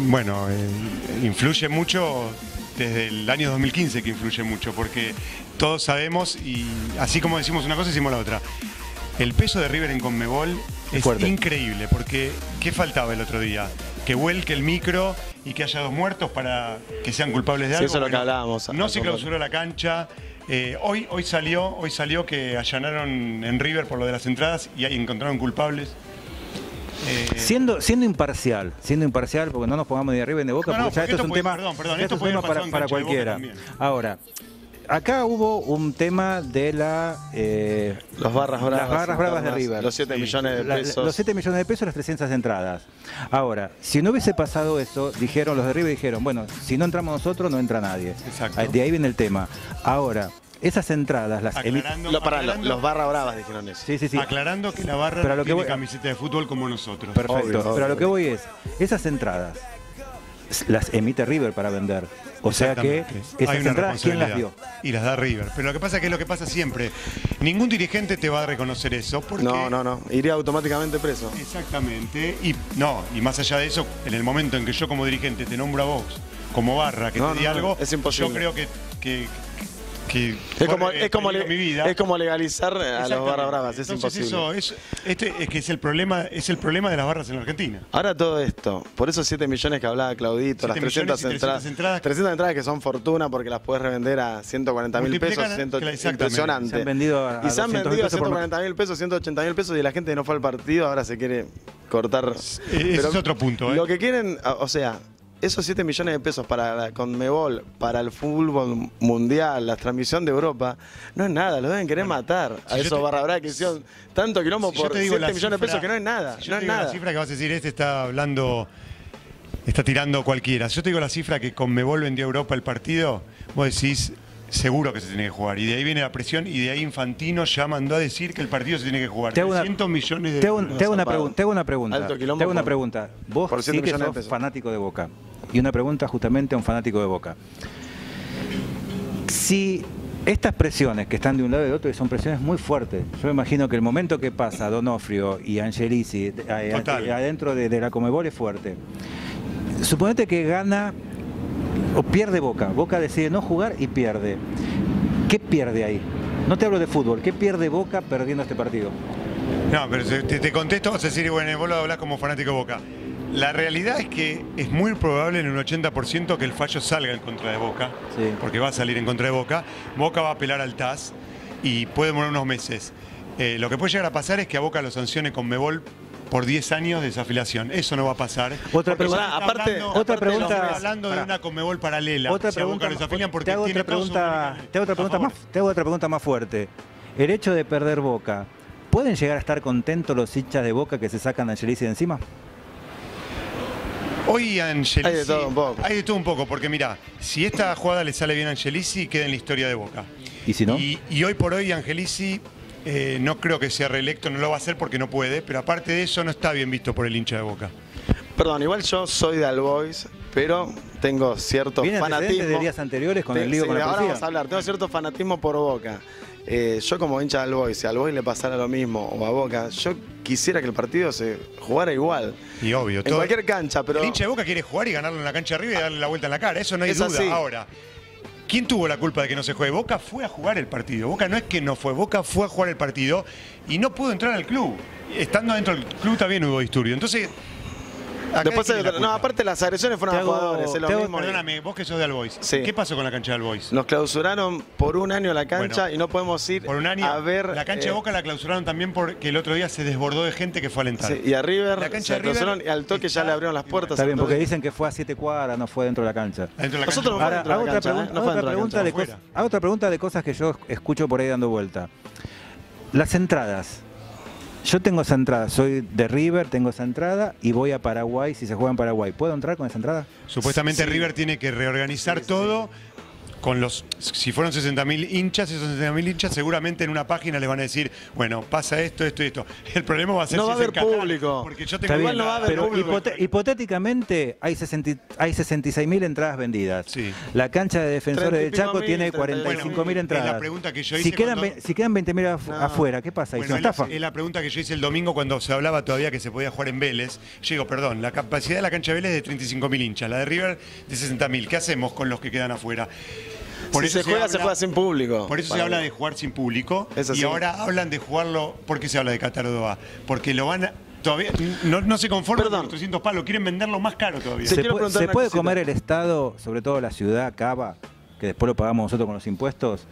Bueno, eh, influye mucho desde el año 2015 que influye mucho, porque todos sabemos, y así como decimos una cosa, decimos la otra. El peso de River en Conmebol es increíble, porque ¿qué faltaba el otro día? Que vuelque el micro y que haya dos muertos para que sean culpables de Sí, algo. eso es lo que hablábamos. No se clausuró la cancha. Eh, hoy, hoy, salió, hoy salió que allanaron en River por lo de las entradas y ahí encontraron culpables. Eh, Siendo, siendo imparcial, siendo imparcial, porque no nos pongamos ni de arriba ni de boca, No, no, porque ya porque esto es esto un puede- tema, perdón, perdón, ya esto es tema para, pasado en para cancha de Boca cualquiera. también. Ahora, acá hubo un tema de la eh, Los barras las barras bravas de River. Los 7 Sí. millones de La- pesos. los 7 millones de pesos, las 300 entradas. Ahora, si no hubiese pasado eso, dijeron los de River, dijeron, bueno, si no entramos nosotros, no entra nadie. Exacto. De ahí viene el tema. Ahora, esas entradas las emiten... aclarando, Lo- pará, lo- aclarando- los barra bravas dijeron eso. Sí, sí, sí. aclarando que la barra Pero no lo que tiene voy- camiseta de fútbol como nosotros. Perfecto. Obvio, Pero a obvio. lo que voy es, esas entradas las emite River para vender. O sea que. Hay esas una entradas, ¿quién las dio? responsabilidad. Y las da River. Pero lo que pasa es que es lo que pasa siempre. Ningún dirigente te va a reconocer eso. Porque No, no, no. Iría automáticamente preso. Exactamente. Y no, y más allá de eso, en el momento en que yo como dirigente te nombro a vos como barra, que No, te no, di no, algo, es imposible. yo creo que, que, que Es como, es, como peligro le- mi vida. es como legalizar a los Exactamente. barra bravas, es Entonces imposible. Eso, es, este es que es el problema, es el problema de las barras en la Argentina. Ahora todo esto, por esos 7 millones que hablaba Claudito, las 7 300 millones y 300 entradas, entradas. 300 entradas que son fortuna porque las puedes revender a 140 mil pesos, ciento- impresionante. Se han vendido a- y se han 200.000 vendido a pesos por 140 mil pesos, 180 mil pesos y la gente no fue al partido, ahora se quiere cortar. ese es otro punto, ¿eh? Lo que quieren, o sea, esos 7 millones de pesos para la Conmebol, para el fútbol mundial, la transmisión de Europa, no es nada, lo deben querer matar a si yo esos te- barra que hicieron tanto quilombo Si yo por te digo 7 la millones de pesos que no es nada, si yo no te es digo nada. La cifra que vas a decir, este está hablando, está tirando cualquiera. Si yo te digo la cifra que Conmebol vendió a Europa el partido, vos decís, seguro que se tiene que jugar. Y de ahí viene la presión y de ahí Infantino ya mandó a decir que el partido se tiene que jugar. Te hago una- 300 millones de Te hago, te hago una, pregun- te hago una pregunta. Alto quilombo Te hago una pregunta. Vos sí 7 que millones de sos fanático de Boca. Y una pregunta justamente a un fanático de Boca. Si estas presiones que están de un lado y del otro y son presiones muy fuertes, yo me imagino que el momento que pasa Donofrio y Angelici eh, Total. eh, adentro de, de la Comebol es fuerte. Suponete que gana o pierde Boca. Boca decide no jugar y pierde. ¿Qué pierde ahí? No te hablo de fútbol. ¿Qué pierde Boca perdiendo este partido? No, pero te, te contesto, vas a decir, bueno, vos lo hablás como fanático de Boca. La realidad es que es muy probable en un 80% que el fallo salga en contra de Boca, Sí. porque va a salir en contra de Boca. Boca va a apelar al TAS y puede demorar unos meses. Eh, lo que puede llegar a pasar es que a Boca lo sancione con Mebol por 10 años de desafiliación. Eso no va a pasar. Otra pregunta- aparte- hablando- otra pregunta- hablando de una Conmebol paralela. Otra si a Boca pregunta, lo desafilian porque te hago tiene otra pregunta, te hago otra a pregunta más, te hago otra pregunta más fuerte. El hecho de perder Boca, ¿pueden llegar a estar contentos los hinchas de Boca que se sacan a Angelici de encima? Hoy Angelici. Hay de todo un poco. Hay de todo un poco, porque mira, si esta jugada le sale bien a Angelici, queda en la historia de Boca. ¿Y si no? Y, y hoy por hoy Angelici eh, no creo que sea reelecto, no lo va a hacer porque no puede, pero aparte de eso no está bien visto por el hincha de Boca. Perdón, igual yo soy de Albois, pero tengo cierto ¿Viene antecedentes fanatismo. de días anteriores con el lío sí, con la ahora policía? vamos a hablar, tengo cierto fanatismo por Boca. Eh, yo como hincha de Albois, si a Albois le pasara lo mismo o a Boca, yo quisiera que el partido se jugara igual. Y obvio, En todo- cualquier cancha, pero... El hincha de Boca quiere jugar y ganarlo en la cancha arriba y darle la vuelta en la cara, eso no hay Es duda. así. Ahora, ¿quién tuvo la culpa de que no se juegue? Boca fue a jugar el partido. Boca no es que no fue, Boca fue a jugar el partido y no pudo entrar al club. Estando dentro del club también hubo disturbio. Entonces, Después no, aparte las agresiones fueron a hago- jugadores, es lo hago- mismo. Perdóname, vos que sos de Albois. Sí. ¿Qué pasó con la cancha de Albois? Nos clausuraron por un año la cancha Bueno, y no podemos ir Por un año. a ver... la cancha eh, de Boca la clausuraron también porque el otro día se desbordó de gente que fue a alentar. sí, y a River La cancha se de River clausuraron y al toque ya le abrieron las puertas. Está bien, porque dicen que fue a siete cuadras, no fue dentro de la cancha. Adentro de la Nosotros cancha. Ahora, hago la cancha, ¿eh? No otra pregunta de cosas, hago otra pregunta de cosas que yo escucho por ahí dando vuelta. Las entradas. Yo tengo esa entrada, soy de River, tengo esa entrada y voy a Paraguay si se juega en Paraguay. ¿Puedo entrar con esa entrada? Supuestamente Sí. River tiene que reorganizar todo. Con los, si fueron 60.000 hinchas, esos 60.000 hinchas seguramente en una página les van a decir, bueno, pasa esto, esto y esto. El problema va a ser No si va a haber Qatar, público. Porque yo tengo bien, no va a haber pero público. hipote- hipotéticamente hay, 60 hay 66.000 entradas vendidas. Sí. La cancha de defensores 30 y de Chaco mil, tiene 32 mil. 45.000 Bueno, es entradas. la pregunta que yo si, hice quedan, cuando- si quedan 20.000 af- No. afuera, ¿qué pasa? ¿Es Bueno, es la, estafa? es la pregunta que yo hice el domingo cuando se hablaba todavía que se podía jugar en Vélez. Yo digo, perdón, la capacidad de la cancha de Vélez es de 35.000 hinchas, la de River de 60.000. ¿Qué hacemos con los que quedan afuera? Si se, juega, se juega sin público. Por eso se habla de jugar sin público Es y ahora hablan de jugarlo. ¿Por qué se habla de Qatar Doha? Porque lo van a, todavía no, no se conforman con los 300 palos, quieren venderlo más caro todavía. ¿Se, puede- se comer el Estado, sobre todo la ciudad, Cava, que después lo pagamos nosotros con los impuestos,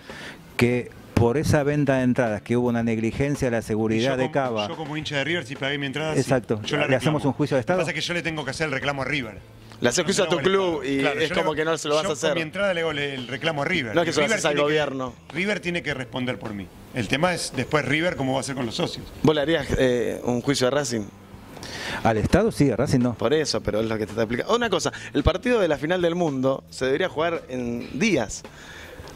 que por esa venta de entradas, que hubo una negligencia de la seguridad de como- Cava, Yo como hincha de River, si pagué mi entrada, sí, Exacto. yo la ¿Le hacemos un juicio de Estado? Lo que pasa es que yo le tengo que hacer el reclamo a River. Le haces juicio a tu se club y Claro, es como le- que no se lo vas yo a hacer. Con mi entrada le hago el reclamo a River. No es que se lo River haces al tiene que- gobierno. River tiene que responder por mí. El tema es después River cómo va a hacer con los socios. ¿Vos le harías eh, un juicio de Racing? al Estado sí, a Racing no. Por eso, pero es lo que te está explicando. Una cosa, el partido de la final del mundo se debería jugar en días.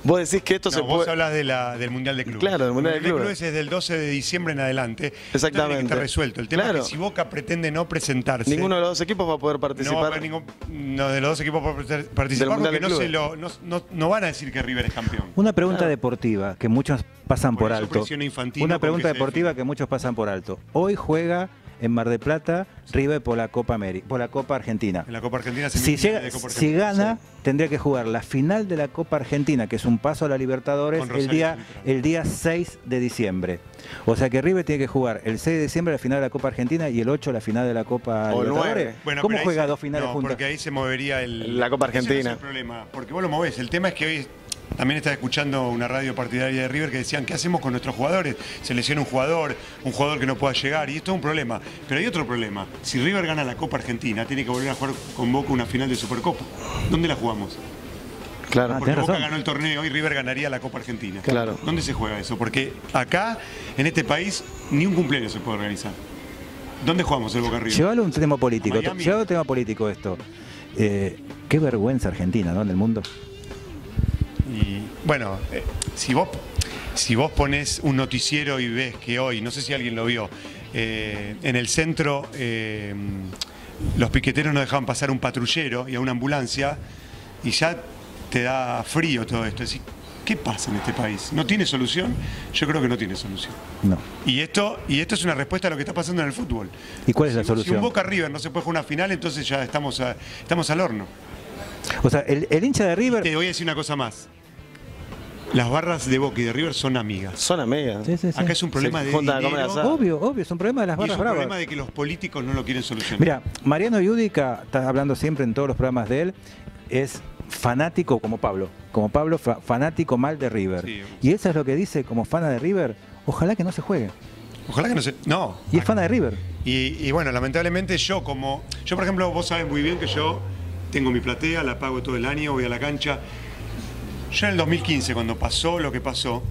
Vos decís que esto No, se vos puede... hablas de la, del Mundial de Clubes. Claro, del Mundial de Clubes. es desde el 12 de diciembre en adelante. Exactamente. Tiene que estar resuelto. El tema Claro. es que si Boca pretende no presentarse. Ninguno de los dos equipos va a poder no va a participar. haber ningún no, de los dos equipos por Del participar Mundial porque de no, se Clubes. lo, no, no- no van a decir que River es campeón. Una pregunta deportiva que muchos pasan Por por, alto. Infantino Una pregunta que deportiva que muchos pasan por alto. Hoy juega en Mar del Plata River por la Copa América, por la Copa Argentina. En la Copa Argentina Si, llega, de Copa si gana, tendría que jugar la final de la Copa Argentina, que es un paso a la Libertadores, el día, el día 6 de diciembre. O sea que River tiene que jugar el 6 de diciembre la final de la Copa Argentina y el 8 la final de la Copa O Libertadores. 9. ¿Cómo juega se- dos finales no, juntas? Porque ahí se movería el, La Copa ese no es Argentina. el problema, porque vos lo movés. El tema es que hoy también estaba escuchando una radio partidaria de River que decían, ¿qué hacemos con nuestros jugadores? Se lesiona un jugador, un jugador que no pueda llegar, y esto es un problema. Pero hay otro problema. Si River gana la Copa Argentina, tiene que volver a jugar con Boca una final de Supercopa. ¿Dónde la jugamos? Claro. Porque Boca razón. ganó el torneo y River ganaría la Copa Argentina. Claro. ¿Dónde se juega eso? Porque acá, en este país, ni un cumpleaños se puede organizar. ¿Dónde jugamos el Boca River? Llevalo a un tema político. A un tema político esto. Eh, qué vergüenza Argentina, ¿no? En el mundo. Y bueno, eh, si vos si vos pones un noticiero y ves que hoy, no sé si alguien lo vio, eh, en el centro eh, los piqueteros no dejaban pasar un patrullero y a una ambulancia y ya te da frío todo esto. Es decir, ¿qué pasa en este país? ¿No tiene solución? Yo creo que no tiene solución. No. Y esto, y esto es una respuesta a lo que está pasando en el fútbol. ¿Y cuál es la solución? Si un Boca River no se puede jugar una final, entonces ya estamos, a- estamos al horno. O sea, el, el hincha de River. Te voy a decir una cosa más. Las barras de Boca y de River son amigas. Son amigas. Sí, sí, sí. Acá es un problema Se de dinero. Obvio, obvio, es un problema de las y es barras un bravas. problema de que los políticos no lo quieren solucionar. Mira, Mariano Yudica, está hablando siempre en todos los programas de él, es fanático como Pablo. Como Pablo, fa- fanático mal de River. Sí. Y eso es lo que dice como fana de River. Ojalá que no se juegue. Ojalá que no se... No. Y es fana de River. Y, y bueno, lamentablemente yo como... Yo, por ejemplo, vos sabés muy bien que yo tengo mi platea, la pago todo el año, voy a la cancha. Yo en el 2015, cuando pasó lo que pasó,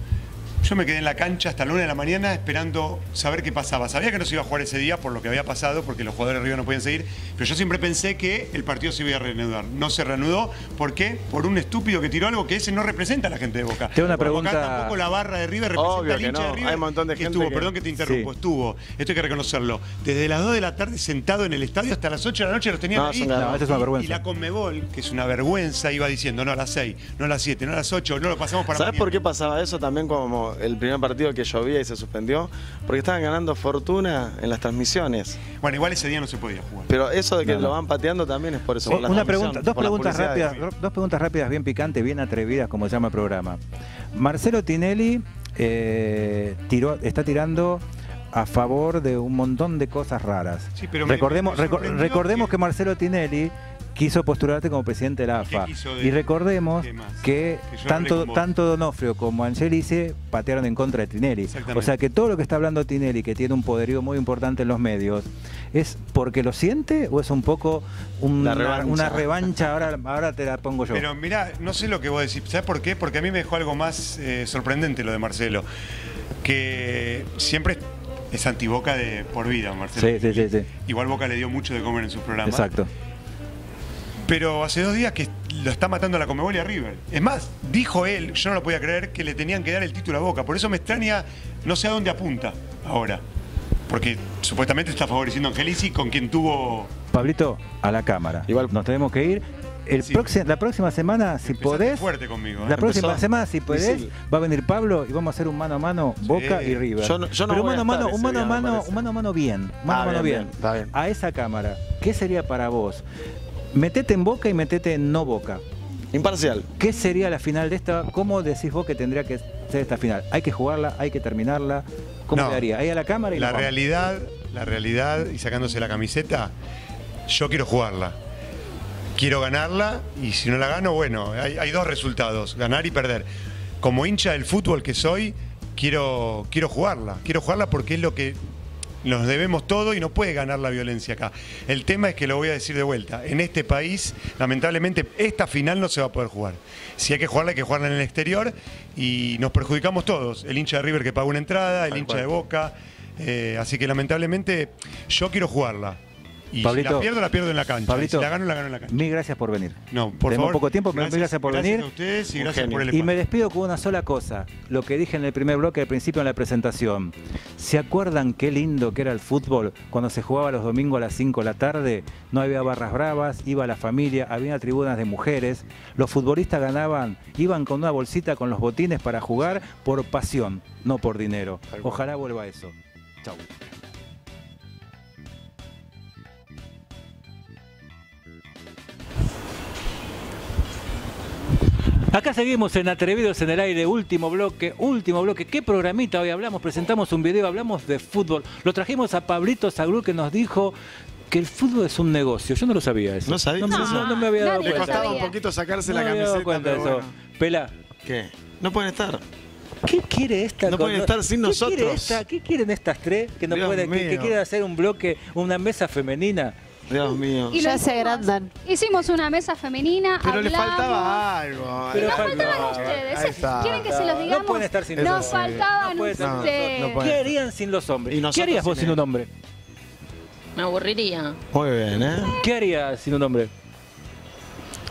yo me quedé en la cancha hasta la una de la mañana esperando saber qué pasaba. Sabía que no se iba a jugar ese día por lo que había pasado, porque los jugadores de River no podían seguir, pero yo siempre pensé que el partido se iba a reanudar. No se reanudó, ¿por qué? Por un estúpido que tiró algo que ese no representa a la gente de Boca. Tengo una Por Boca pregunta- tampoco la barra de River representa Obvio al que hincha no, de River. hay un montón de que gente estuvo, que- perdón que te interrumpo, Sí. estuvo, esto hay que reconocerlo, desde las 2 de la tarde sentado en el estadio hasta las 8 de la noche los tenían No, ahí. No, esto es una Y- vergüenza. Y la Conmebol, que es una vergüenza, iba diciendo, no a las 6, no a las 7, no a las 8, no lo pasamos para ¿Sabes por qué pasaba eso también como el primer partido que llovía y se suspendió? Porque estaban ganando fortuna en las transmisiones. Bueno, igual ese día no se podía jugar. Pero eso de que No, no. lo van pateando también es por eso. por Una pregunta, dos preguntas rápidas, dos preguntas rápidas, bien picantes, bien atrevidas, como se llama el programa. Marcelo Tinelli eh, tiró, está tirando a favor de un montón de cosas raras. Sí, pero me- recordemos, me sorprendió recordemos que- que... Marcelo Tinelli quiso postularse como presidente de la ¿Y qué AFA. Y recordemos que, tanto, Donofrio como Angelice patearon en contra de Tinelli. O sea que todo lo que está hablando Tinelli, que tiene un poderío muy importante en los medios, ¿es porque lo siente o es un poco una, revancha. una revancha? Ahora, ahora te la pongo yo. Pero mirá, no sé lo que vos decís. ¿Sabes por qué? Porque a mí me dejó algo más eh, sorprendente lo de Marcelo. Que siempre es antiboca de por vida, Marcelo. Sí, sí, sí, sí. Igual Boca le dio mucho de comer en sus programas. Exacto. Pero hace dos días que lo está matando a la Comebol y a River. Es más, dijo él, yo no lo podía creer, que le tenían que dar el título a Boca. Por eso me extraña, no sé a dónde apunta ahora. Porque supuestamente está favoreciendo a Angelici, con quien tuvo... Pablito, a la cámara. Igual- Nos tenemos que ir. El Sí. próximo- la próxima semana, si Empezaste podés, fuerte conmigo. ¿eh? la próxima Empezó semana, si podés, difícil. va a venir Pablo y vamos a hacer un mano a mano Boca y River. Yo no- yo no Pero un voy mano a mano, un mano a mano, parece. un mano a mano bien, mano Ah, a mano bien. A esa cámara, ¿qué sería para vos? Metete en Boca y metete en no Boca. Imparcial. ¿Qué sería la final de esta? ¿Cómo decís vos que tendría que ser esta final? ¿Hay que jugarla? ¿Hay que terminarla? ¿Cómo No. quedaría? Ahí a la cámara y La realidad, la realidad y sacándose la camiseta, yo quiero jugarla. Quiero ganarla y si no la gano, bueno, hay, hay dos resultados, ganar y perder. Como hincha del fútbol que soy, quiero, quiero jugarla. Quiero jugarla porque es lo que nos debemos todo y no puede ganar la violencia acá. El tema es que lo voy a decir de vuelta. En este país, lamentablemente, esta final no se va a poder jugar. Si hay que jugarla, hay que jugarla en el exterior y nos perjudicamos todos. El hincha de River que paga una entrada, el hincha de Boca. eh, así que lamentablemente yo quiero jugarla. Y si la pierdo, la pierdo en la cancha. Pablito, si la gano, la gano en la cancha. Mil gracias por venir. No, por Tenemos favor. poco tiempo, pero mil gracias por venir. a ustedes y gracias por el Y me despido con una sola cosa, lo que dije en el primer bloque al principio en la presentación. ¿Se acuerdan qué lindo que era el fútbol cuando se jugaba los domingos a las 5 de la tarde? No había barras bravas, iba la familia, había tribunas de mujeres, los futbolistas ganaban, iban con una bolsita con los botines para jugar por pasión, no por dinero. Ojalá vuelva eso. Chau. Acá seguimos en Atrevidos en el aire, último bloque, último bloque. ¿Qué programita hoy hablamos? Presentamos un video, hablamos de fútbol. Lo trajimos a Pablito Sagrú que nos dijo que el fútbol es un negocio. Yo no lo sabía eso. ¿No sabía? No, No, no, no me había dado Le lo cuenta. costaba un sabía. poquito sacarse No la me había dado camiseta, cuenta de pero eso. bueno. Pela, ¿Qué? No pueden estar. ¿qué quiere esta? No con- pueden estar sin ¿Qué quiere nosotros. esta? ¿Qué quieren estas tres que no Dios pueden, que, que quieren hacer un bloque, una mesa femenina? Dios mío. Y lo Ya se hicimos. agrandan. Hicimos una mesa femenina. Pero le hablamos. faltaba algo. Pero Nos falta- faltaban Ahí ustedes. está. ¿Quieren que se los No digamos? pueden estar sin Nos faltaban No. No, ustedes. no. ¿Qué harían sin los hombres? Y ¿Qué harías vos sin un hombre? Me aburriría. Muy bien, ¿eh? ¿Qué harías sin un hombre?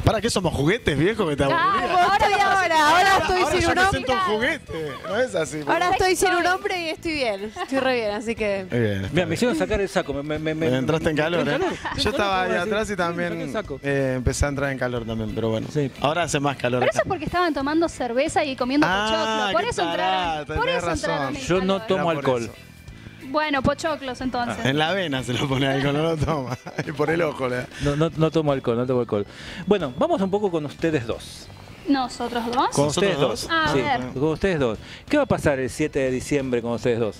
¿Para qué somos juguetes, viejo? Que te Ah? Ahora y ahora, ahora estoy Ahora sin un me hombre. siento un juguete. No es así. Ahora estoy sin un hombre y estoy bien. Estoy re bien, así que. Muy bien. Mira, me hicieron sacar el saco. Me, me, me- Me entraste en calor, ¿eh? Yo estaba ahí ¿Cómo atrás y también eh, empecé a entrar en calor también, pero bueno. Sí. Ahora hace más calor. Pero eso es porque estaban tomando cerveza y comiendo Ah, pochoclo. Por eso entraron. Por eso entraron Yo no tomo alcohol. eso. Bueno, pochoclos entonces. En la vena se lo pone alcohol, no lo toma. <laughs> Y por el ojo le da. No, no, no tomo alcohol, no tomo alcohol. Bueno, vamos un poco con ustedes dos. Nosotros dos. Con ¿Nosotros ustedes dos? dos. A Sí, ver. con ustedes dos. ¿Qué va a pasar el 7 de diciembre con ustedes dos?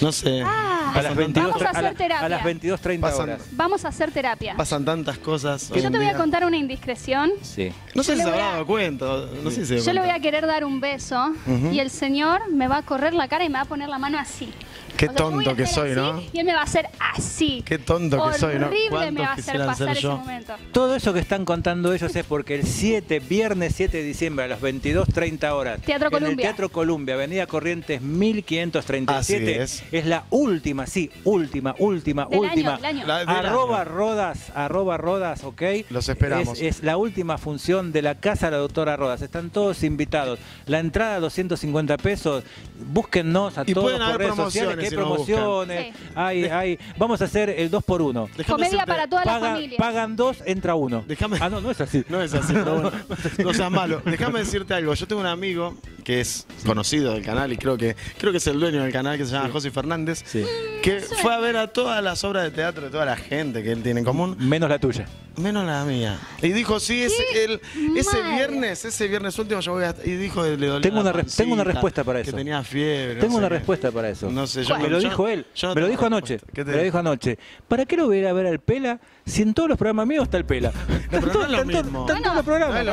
No sé. Ah, A las 22, vamos a hacer terapia. a las 22.30 Pasan- horas. Vamos a hacer terapia. Pasan tantas cosas. Yo te voy a contar una indiscreción. Sí. No sé Yo si se habrá a- dado cuenta. No sé si se Yo le voy cuenta. a querer dar un beso y el señor me va a correr la cara y me va a poner la mano así. Qué O sea, tonto que soy, así ¿no? Y él me va a hacer así. Qué tonto que soy, ¿no? Horrible me ¿Cuántos va a hacer pasar ser ese momento. Todo eso que están contando ellos es porque el 7, viernes 7 de diciembre a las 22.30 horas. Teatro en el. Teatro Columbia, Avenida Corrientes 1537. Así es. la última, sí, última, última, Del última. año, del año. La- del arroba año. Rodas, arroba Rodas, ok. Los esperamos. Es, es la última función de la Casa de la Doctora Rodas. Están todos invitados. La entrada 250 pesos. Búsquennos a Y todos por redes sociales. Que hay promociones si. Sí. Hay, hay. Vamos a hacer el 2 por 1 Déjame Comedia para toda la Paga- familia. pagan dos, entra uno. Déjame- Ah, no, no es así. No es así, pero bueno. <laughs> No seas malo. Déjame decirte algo. Yo tengo un amigo que es conocido del canal y creo que creo que es el dueño del canal que se llama José Fernández. Sí. Que fue a ver a todas las obras de teatro de toda la gente que él tiene en común, Menos la tuya. Menos la mía. Y dijo, sí, ese, el- ese viernes, ese viernes último yo voy a... Y dijo, le dolía Tengo la una tengo respuesta para eso. Que tenía fiebre. no Tengo sé una qué. respuesta para eso. No sé, yo Me lo yo- dijo él. yo no me lo dijo anoche. respuesta. ¿Qué te Me lo dijo? anoche. ¿Para qué lo voy a ir a ver al Pela si en todos los programas míos está el Pela? pero no es lo Están todos- mismo. están todos los programas. Lo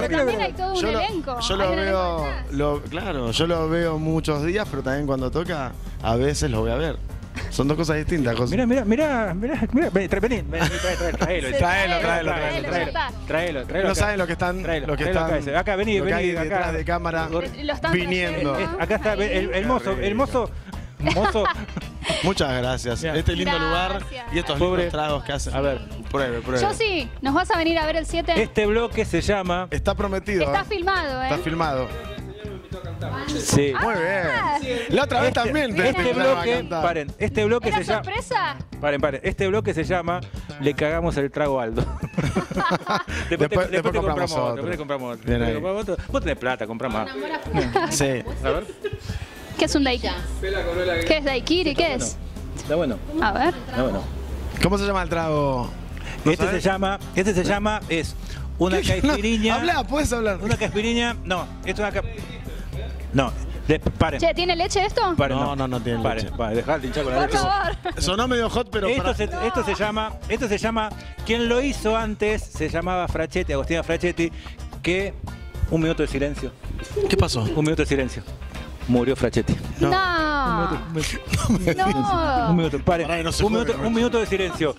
todo un yo lo, elenco. yo veo, lo- claro, yo lo veo muchos días, pero también cuando toca, a veces lo voy a ver. Son dos cosas distintas. José. Mirá, mirá, mirá, mirá, mirá, vení, vení, vení, trae, trae, traelo, traelo, traelo, traelo, traelo, traelo, no acá. saben lo que están, Traelo, lo que traelo están, acá, acá, vení, lo que vení, hay acá. detrás de cámara Lo están viniendo. Eh, Acá está el, mozo, el mozo, mozo. Muchas gracias. Mira. Este lindo lugar Gracias. y estos Pobre- lindos tragos que hacen. A ver. Pruebe, pruebe. Yo sí, ¿nos vas a venir a ver el 7? Este bloque se llama. Está prometido. Está ¿eh? filmado, ¿eh? Está filmado. Sí. Muy Ah, bien. La otra vez también te Este a bloque, cantar. paren, este bloque ¿Era se llama. sorpresa? Paren, paren. Este bloque se llama Le cagamos el trago a Aldo. después, <laughs> Después- te, después después te compramos compramos otro. otro. Después te compramos otro. Bien Después te ahí. compramos otro. Vos tenés plata, comprá más. <laughs> Sí. A ver. ¿Qué es un daiquiri? ¿Qué es daiquiri? ¿Qué es? Está bueno. A ver. Está bueno. ¿Cómo se llama el trago? ¿No Este se llama, este se llama, es una ¿Qué? <laughs> caipiriña. No, habla, puedes hablar. Una caipiriña, no, esto es una No, De- paren. Che, ¿tiene leche esto? Paren, No, no, no tiene Paren, leche. paren, dejá de hinchar con la Por leche. favor. Sonó medio hot, pero Esto para- se, esto se llama, esto se llama, quien lo hizo antes se llamaba Frachetti, Agostina Frachetti, que un minuto de silencio, ¿Qué pasó? un minuto de silencio. Murió Frachetti. No. Un <laughs> No. minuto, paren. Pará, que no se un, juegue, minuto, no. un minuto de silencio.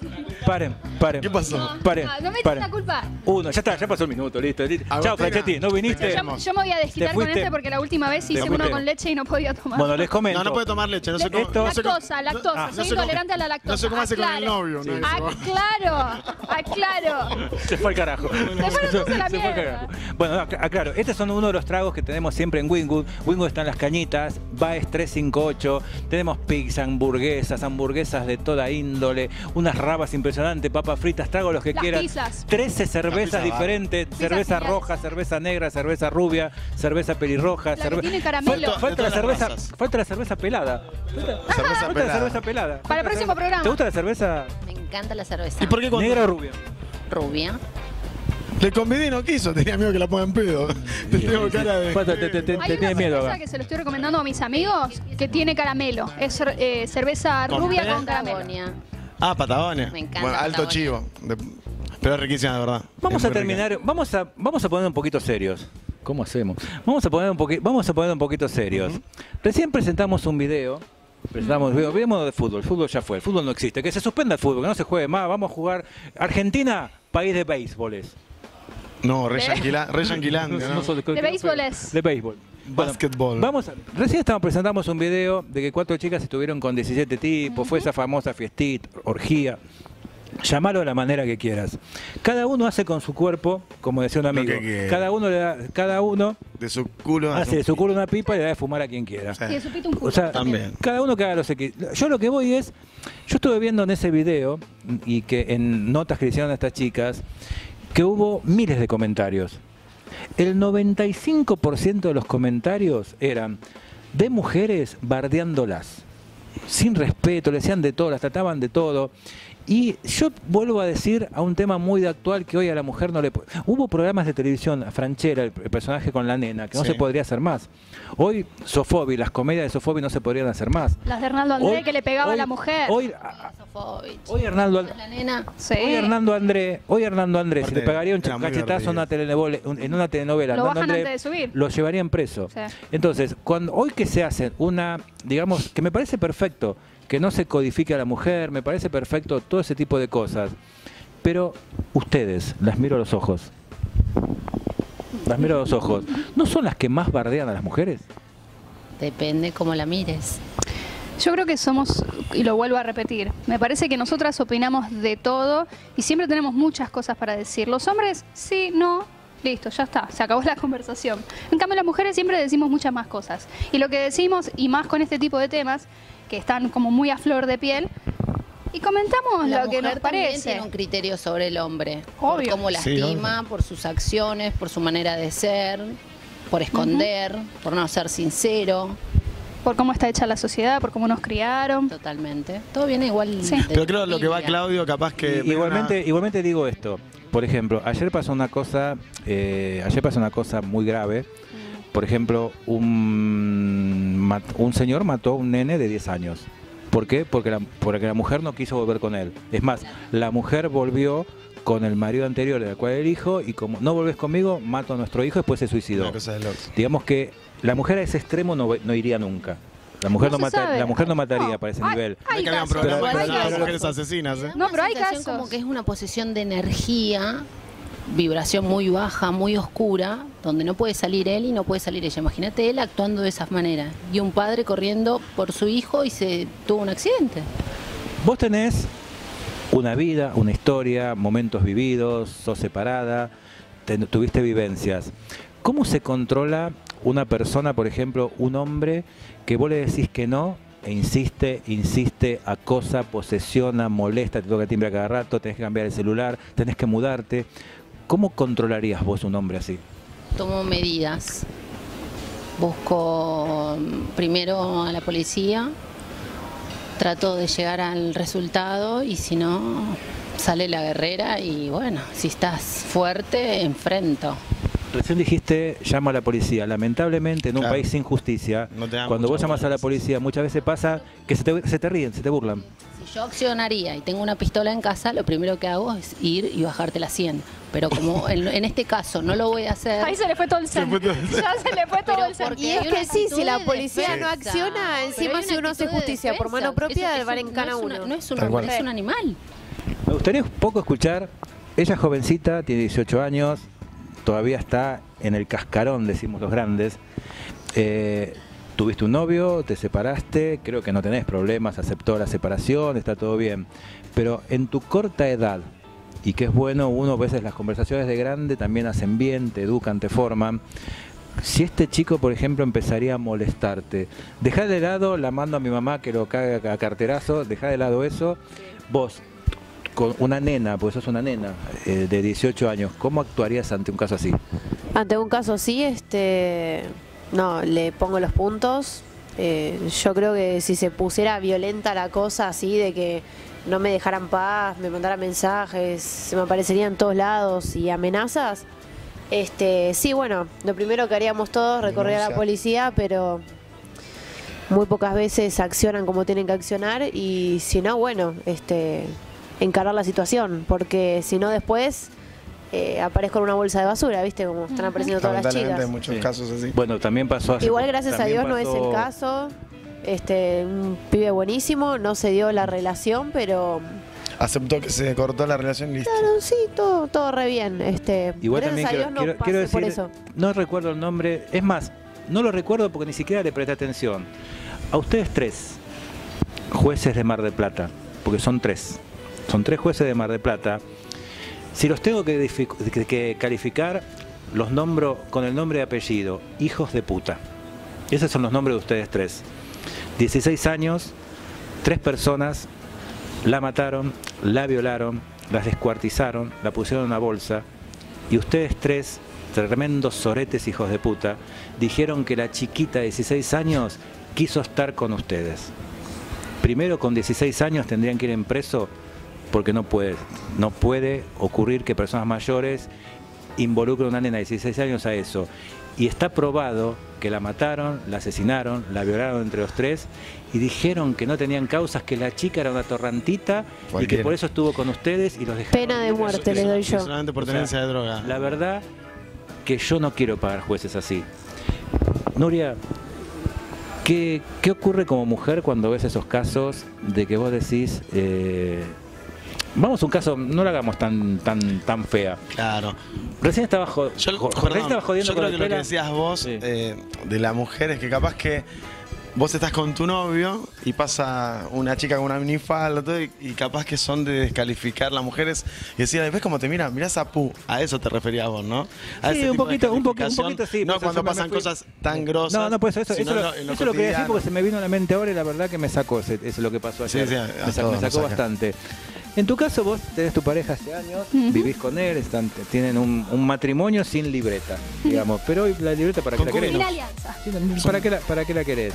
Paren, paren. ¿Qué pasó? Paren. No, no me eches paren. la culpa. Uno, ya está, ya pasó el minuto, listo. listo. Chao, Frachetti, no viniste. te Yo, yo me voy a desquitar con este porque la última vez hice uno con leche y no podía tomar. Bueno, les comento. No, no puede tomar leche. No sé cómo. Esto- no lactosa, lactosa. Ah, Soy no intolerante a la lactosa. No sé cómo hace con el novio. ¿no? Aclaro, aclaro. Se fue al carajo. a la Se fue al carajo. Bueno, ac- aclaro, estos son uno de los tragos que tenemos siempre en Wingwood. Wingwood están las cañitas, Baez 358, tenemos pizza, hamburguesas, hamburguesas de toda índole, unas rabas impresionantes, papas fritas, trago los que Las quieras. pizzas. 13 cervezas pizza, diferentes, cerveza roja, cerveza negra, cerveza rubia, cerveza pelirroja, La que cerve- tiene caramelo. Falta, falta De la todas las cerveza, razas. falta la cerveza pelada. Falta, Cerveza falta la cerveza pelada. Para el próximo programa. ¿Te gusta la cerveza Me encanta la cerveza. ¿Y por qué cuando negra o rubia? Rubia. Le convidé y no quiso? Tenía miedo que la pongan pedo. <laughs> Te tengo cara de. Te- te- te- Hay te una tiene miedo. cerveza que se lo estoy recomendando a mis amigos que tiene caramelo. Es eh, cerveza ¿Con rubia con caramelo. Patagonia. Ah, Patagonia. Me encanta Bueno, alto Patagonia. chivo. De- Pero es riquísima, de verdad. Vamos a terminar, vamos a, vamos a poner un poquito serios. ¿Cómo hacemos? Vamos a poner un poquito, vamos a poner un poquito serios. Recién presentamos un video. Presentamos video, video de fútbol. El fútbol ya fue, el fútbol no existe. Que se suspenda el fútbol, que no se juegue más. Vamos a jugar. Argentina, país de béisboles. No, re yanquila- re <laughs> yanquilandia, ¿no? solo- De béisbol es. De béisbol. Bueno, Básquetbol. Vamos a- recién estamos presentamos un video de que cuatro chicas estuvieron con 17 tipos, fue esa famosa fiestita, orgía. Llamalo de la manera que quieras. Cada uno hace con su cuerpo, como decía un amigo, que cada uno le da, cada uno De su culo. hace de su culo una pipa y le da de fumar a quien quiera. Sí. Y de su pito un culo. O sea, También. cada uno que haga los equi- Yo lo que voy es, yo estuve viendo en ese video y que en notas que le hicieron a estas chicas, que hubo miles de comentarios. El 95% de los comentarios eran de mujeres bardeándolas, sin respeto, le decían de todo, las trataban de todo. Y yo vuelvo a decir a un tema muy de actual que hoy a la mujer no le... Hubo programas de televisión, Franchera, el, el personaje con la nena, que no Sí. se podría hacer más. Hoy Sofobi, las comedias de Sofobi no se podrían hacer más. Las de Hernando André Hoy- que le pegaba hoy- a la mujer. Hoy, a- hoy Hernando, La nena. sí. hoy Hernando André, hoy Hernando Andrés, si le pegaría un cachetazo en una, telenovela, un- en una telenovela, Lo Hernando André, antes de subir. lo llevarían preso. Sí. Entonces, cuando hoy que se hace una, digamos, que me parece perfecto que no se codifique a la mujer, me parece perfecto todo ese tipo de cosas, pero ustedes, las miro a los ojos, las miro a los ojos, ¿no son las que más bardean a las mujeres? Depende cómo la mires. Yo creo que somos, y lo vuelvo a repetir, me parece que nosotras opinamos de todo y siempre tenemos muchas cosas para decir. Los hombres, sí, no, listo, ya está, se acabó la conversación. En cambio, las mujeres siempre decimos muchas más cosas. Y lo que decimos, y más con este tipo de temas, que están como muy a flor de piel, y comentamos La lo que nos también parece. tiene un criterio sobre el hombre. Obvio. Por cómo Sí, lastima, por sus acciones, por su manera de ser, por esconder, por no ser sincero. Por cómo está hecha la sociedad, por cómo nos criaron. Totalmente. Todo viene igual. Sí. Pero creo lo que va. Claudio, capaz que. Y- igualmente, igualmente digo esto. Por ejemplo, ayer pasó una cosa, eh, ayer pasó una cosa muy grave. Por ejemplo, un, un señor mató a un nene de 10 años. ¿Por qué? Porque la, porque la mujer no quiso volver con él. Es más, la mujer volvió con el marido anterior, del cual el hijo, y como no volvés conmigo, mato a nuestro hijo y después se suicidó. Digamos que la mujer a ese extremo no, no iría nunca. La mujer no, mata- sabe. la mujer no mataría No, para ese hay- nivel. No Hay casos, programa hay para casos. mujeres asesinas, ¿eh? No, pero hay casos. como que es una posición de energía, vibración muy baja, muy oscura, donde no puede salir él y no puede salir ella. Imagínate él actuando de esa manera. Y un padre corriendo por su hijo y se tuvo un accidente. Vos tenés una vida, una historia, momentos vividos, sos separada, tuviste vivencias. ¿Cómo se controla una persona, por ejemplo, un hombre que vos le decís que no e insiste, insiste, acosa, posesiona, molesta, te toca timbre a cada rato, tenés que cambiar el celular, tenés que mudarte? ¿Cómo controlarías vos un hombre así? Tomo medidas. Busco mm, primero a la policía, trato de llegar al resultado y si no, sale la guerrera y bueno, si estás fuerte, enfrento. Recién dijiste llama a la policía. Lamentablemente, en un Claro. país sin justicia, No cuando vos llamas a la policía, muchas veces pasa que se te, se te ríen, se te burlan. Si yo accionaría y tengo una pistola en casa, lo primero que hago es ir y bajarte la 100. Pero como <laughs> en, en este caso no lo voy a hacer. Ahí se le fue todo el el <laughs> Ya se le fue todo Pero el porque Y es que sí, si la de policía no acciona, encima si uno hace de justicia por mano propia, valen un- cana no es una- uno. No es un Tal es un animal. Me gustaría un poco escuchar, ella es jovencita, tiene 18 años, todavía está en el cascarón, decimos los grandes. Eh, tuviste un novio, te separaste, creo que no tenés problemas, aceptó la separación, está todo bien. Pero en tu corta edad, y que es bueno, uno a veces las conversaciones de grande también hacen bien, te educan, te forman. Si este chico, por ejemplo, empezaría a molestarte, dejá de lado, la mando a mi mamá que lo caga a carterazo, dejá de lado eso. Vos, con una nena, porque sos una nena eh, de 18 años, ¿cómo actuarías ante un caso así? Ante un caso así, este, no, le pongo los puntos. Eh, yo creo que si se pusiera violenta la cosa así de que no me dejaran paz, me mandaran mensajes, se me aparecerían en todos lados y amenazas, este, sí, bueno, lo primero que haríamos todos, recorrer a la policía, pero muy pocas veces accionan como tienen que accionar y si no, bueno, este, encarar la situación, porque si no después eh, aparezco en una bolsa de basura, ¿viste? Como están apareciendo todas las chicas. hay muchos Sí. casos así. Bueno, también pasó hace Igual gracias a Dios no es el caso. Este, un pibe buenísimo, no se dio la relación, pero Aceptó que se cortó la relación y listo. claro, sí, todo, todo re bien. Este, Igual también quiero, no por decir, eso. no recuerdo el nombre, es más, no lo recuerdo porque ni siquiera le presté atención. A ustedes tres, jueces de Mar del Plata, porque son tres, son tres jueces de Mar del Plata, si los tengo que calificar, los nombro con el nombre y apellido, hijos de puta. Esos son los nombres de ustedes tres. 16 años, tres personas, la mataron, la violaron, las descuartizaron, la pusieron en una bolsa y ustedes tres, tremendos soretes hijos de puta, dijeron que la chiquita de 16 años quiso estar con ustedes. Primero con 16 años tendrían que ir en preso porque no puede, no puede ocurrir que personas mayores involucren a una nena de 16 años a eso. Y está probado que la mataron, la asesinaron, la violaron entre los tres y dijeron que no tenían causas, que la chica era una torrantita y que por eso estuvo con ustedes y los dejaron. Pena de muerte le doy yo. Solamente por O sea, tenencia de droga. La verdad que yo no quiero pagar jueces así. Nuria, ¿qué, qué ocurre como mujer cuando ves esos casos de que vos decís, eh, vamos a un caso, no lo hagamos tan tan tan fea. Claro. Recién estaba, Yo, jo- perdón, recién estaba jodiendo yo con creo que lo que decías vos Sí. eh, de la mujer es que capaz que vos estás con tu novio y pasa una chica con una minifalda todo, y, y capaz que son de descalificar las mujeres y decir, ¿ves cómo te mira? Mirá esa pu. A eso te referías vos, ¿no? A Sí, ese un tipo de poquito, un poquito, un calificación, poquito sí. No por eso cuando pasan cosas tan grosas. No, no, pues eso, eso, lo, lo eso lo quería decir porque se me vino a la mente ahora y la verdad que me sacó ese, ese lo que pasó Sí, ayer. sí, a me, sa- me sacó saca. En tu caso vos tenés tu pareja hace años, vivís con él, están, tienen un, un matrimonio sin libreta, digamos, pero hoy la libreta para qué la querés. Sin alianza. ¿Para qué, la, ¿Para qué la querés?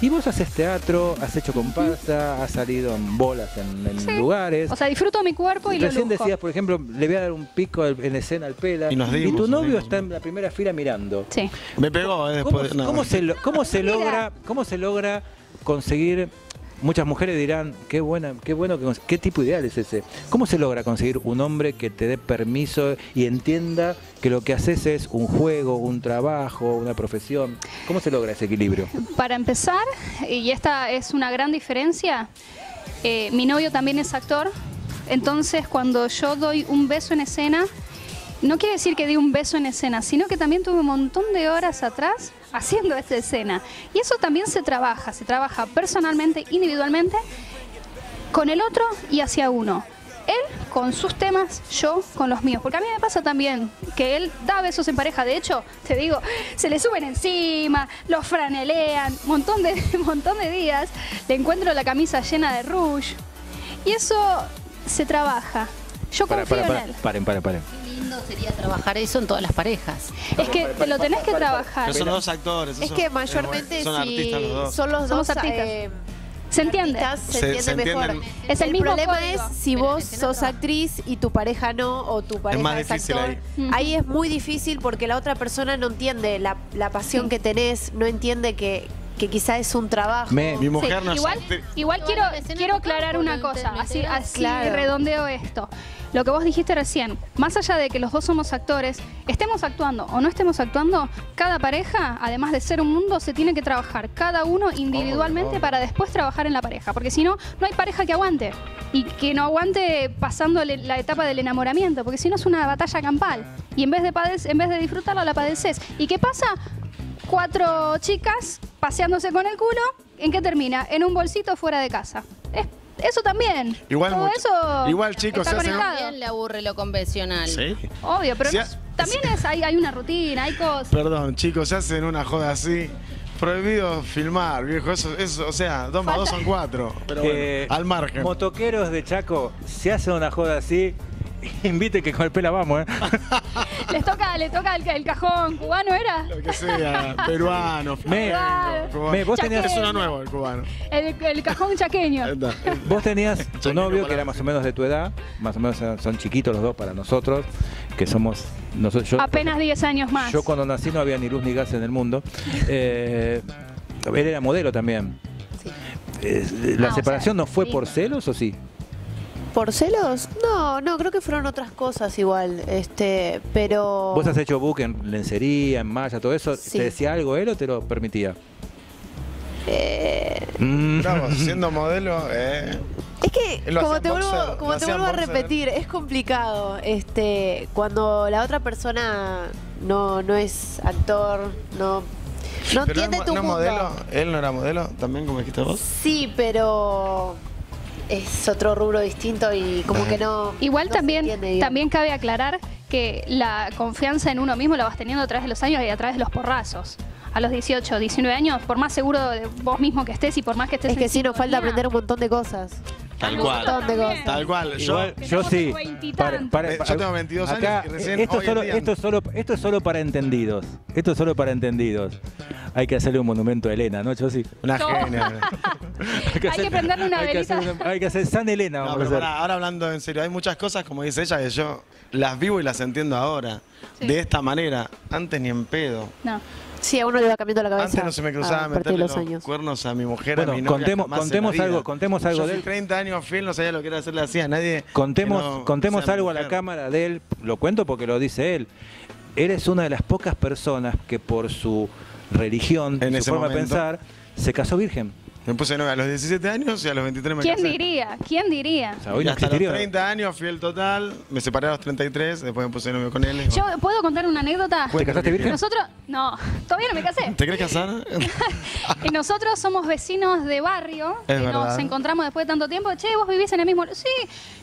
Y vos haces teatro, has hecho comparsa, has salido en bolas en, en Sí. lugares. O sea, disfruto mi cuerpo y lo Recién lujo. decías, por ejemplo, le voy a dar un pico en escena al pela. Y nos dimos, tu novio dimos. está en la primera fila mirando. Sí. Me pegó, eh, ¿Cómo, después. no. cómo se, cómo se logra, cómo se logra conseguir? Muchas mujeres dirán, qué buena, qué bueno, que qué tipo ideal es ese. ¿Cómo se logra conseguir un hombre que te dé permiso y entienda que lo que haces es un juego, un trabajo, una profesión? ¿Cómo se logra ese equilibrio? Para empezar, y esta es una gran diferencia, eh, mi novio también es actor, entonces cuando yo doy un beso en escena, no quiere decir que di un beso en escena, sino que también tuve un montón de horas atrás haciendo esta escena. Y eso también se trabaja, se trabaja personalmente, individualmente, con el otro y hacia uno. Él con sus temas, yo con los míos. Porque a mí me pasa también que él da besos en pareja. De hecho, te digo, se le suben encima, los franelean, montón de, <laughs> montón de días. Le encuentro la camisa llena de rouge. Y eso se trabaja. Yo Para, confío para, para, en él. paren, paren, paren. Lindo sería trabajar eso en todas las parejas. Es que te lo tenés que trabajar. Pero son dos actores. Es que mayormente son si artistas los dos. son los Somos dos artistas. eh, Se entiende. artistas se, Se- entiende se mejor. entienden. Es el mismo problema código. es si Pero vos sos actriz y tu pareja no, o tu pareja más es actor. ahí. Ahí es muy difícil porque la otra persona no entiende la, la pasión que tenés, no entiende que, que quizá es un trabajo. Me- Mi mujer Sí, no es igual, actriz. igual quiero, quiero aclarar una cosa, así, integral. así Claro. redondeo esto. Lo que vos dijiste recién, más allá de que los dos somos actores, estemos actuando o no estemos actuando, cada pareja, además de ser un mundo, se tiene que trabajar cada uno individualmente obvio. para después trabajar en la pareja. Porque si no, no hay pareja que aguante. Y que no aguante pasando la etapa del enamoramiento, porque si no es una batalla campal. Y en vez de, padec- en vez de disfrutarla, la padeces. ¿Y qué pasa? Cuatro chicas paseándose con el culo, ¿en qué termina? En un bolsito fuera de casa. Es- eso también. Igual Todo mucho- eso igual, chicos, está se conectado. También le aburre lo convencional. Sí. Obvio, pero no- también es, hay, hay una rutina, hay cosas. Perdón, chicos, se hacen una joda así. Prohibido filmar, viejo. Eso, eso, o sea, dos más dos son cuatro. Pero bueno, Eh, al margen. Motoqueros de Chaco, si hacen una joda así, <laughs> invite que con el pela vamos, ¿eh? <laughs> Les toca, le toca el, el cajón cubano, ¿era? Lo que sea, <laughs> peruano, Me- flamenco, cubano. me- vos tenías- Es uno nuevo el cubano. El, el cajón chaqueño. Vos tenías tu novio que era más o menos de tu edad, más o menos son chiquitos los dos para nosotros, que somos nosotros. Yo, Apenas 10 años más. yo cuando nací no había ni luz ni gas en el mundo. Eh, él era modelo también. Eh, ¿La Ah, o separación sea, no fue por celos o sí? ¿Por celos? No, no, creo que fueron otras cosas igual. Este, pero. ¿Vos has hecho book en lencería, en malla, todo eso? Sí. ¿Te decía algo él o te lo permitía? Eh, Mm. Bravo, siendo modelo, eh. Es que, como te vuelvo, boxer, como te vuelvo a repetir, es complicado. Este, cuando la otra persona no, no es actor, no, no entiende no, tu no es mundo. modelo, él no era modelo, también como dijiste vos. Sí, pero es otro rubro distinto y como que no. Igual no también, entiende, también cabe aclarar que la confianza en uno mismo la vas teniendo a través de los años y a través de los porrazos. A los 18, 19 años, por más seguro de vos mismo que estés y por más que estés Es que en sí, nos falta aprender un montón de cosas. Tal cual. montón de cosas. Tal cual. Yo, Igual, sí. Eh, yo tengo 22 años Acá, y recién esto, hoy solo, esto, es solo, esto es solo para entendidos. Esto es solo para entendidos. Hay que hacerle un monumento a Elena, ¿no? Yo sí. una No. genia. <laughs> Hay que prenderle una hay que velita. hacer hay que hacer San Elena. No, vamos pero a hacer. pará, ahora hablando en serio, hay muchas cosas, como dice ella, que yo las vivo y las entiendo ahora. Sí. De esta manera. Antes ni en pedo. No. Sí, a uno le va cambiando la cabeza. Antes no se me cruzaba a partir meterle de los, los años. cuernos a mi mujer, Bueno, a mi novia. contemos- contemos algo- contemos algo Yo de él. 30 años fiel, no sabía lo que era hacerle así a nadie. Contemos, no contemos algo a la cámara de él. Lo cuento porque lo dice él. Él es una de las pocas personas que por su religión, En su forma de momento. pensar, se casó virgen. Me puse novia a los 17 años y a los 23 me ¿Quién casé. diría? ¿Quién diría? O sea, hoy no hasta los existiría. 30 años, fiel total. Me separé a los 33, después me puse novio con él. Yo bueno. puedo contar una anécdota. ¿Te casaste virgen? Nosotros, no, todavía no me casé. ¿Te querés casar? <laughs> Y nosotros somos vecinos de barrio, Es que nos encontramos después de tanto tiempo. Che, vos vivís en el mismo. Sí,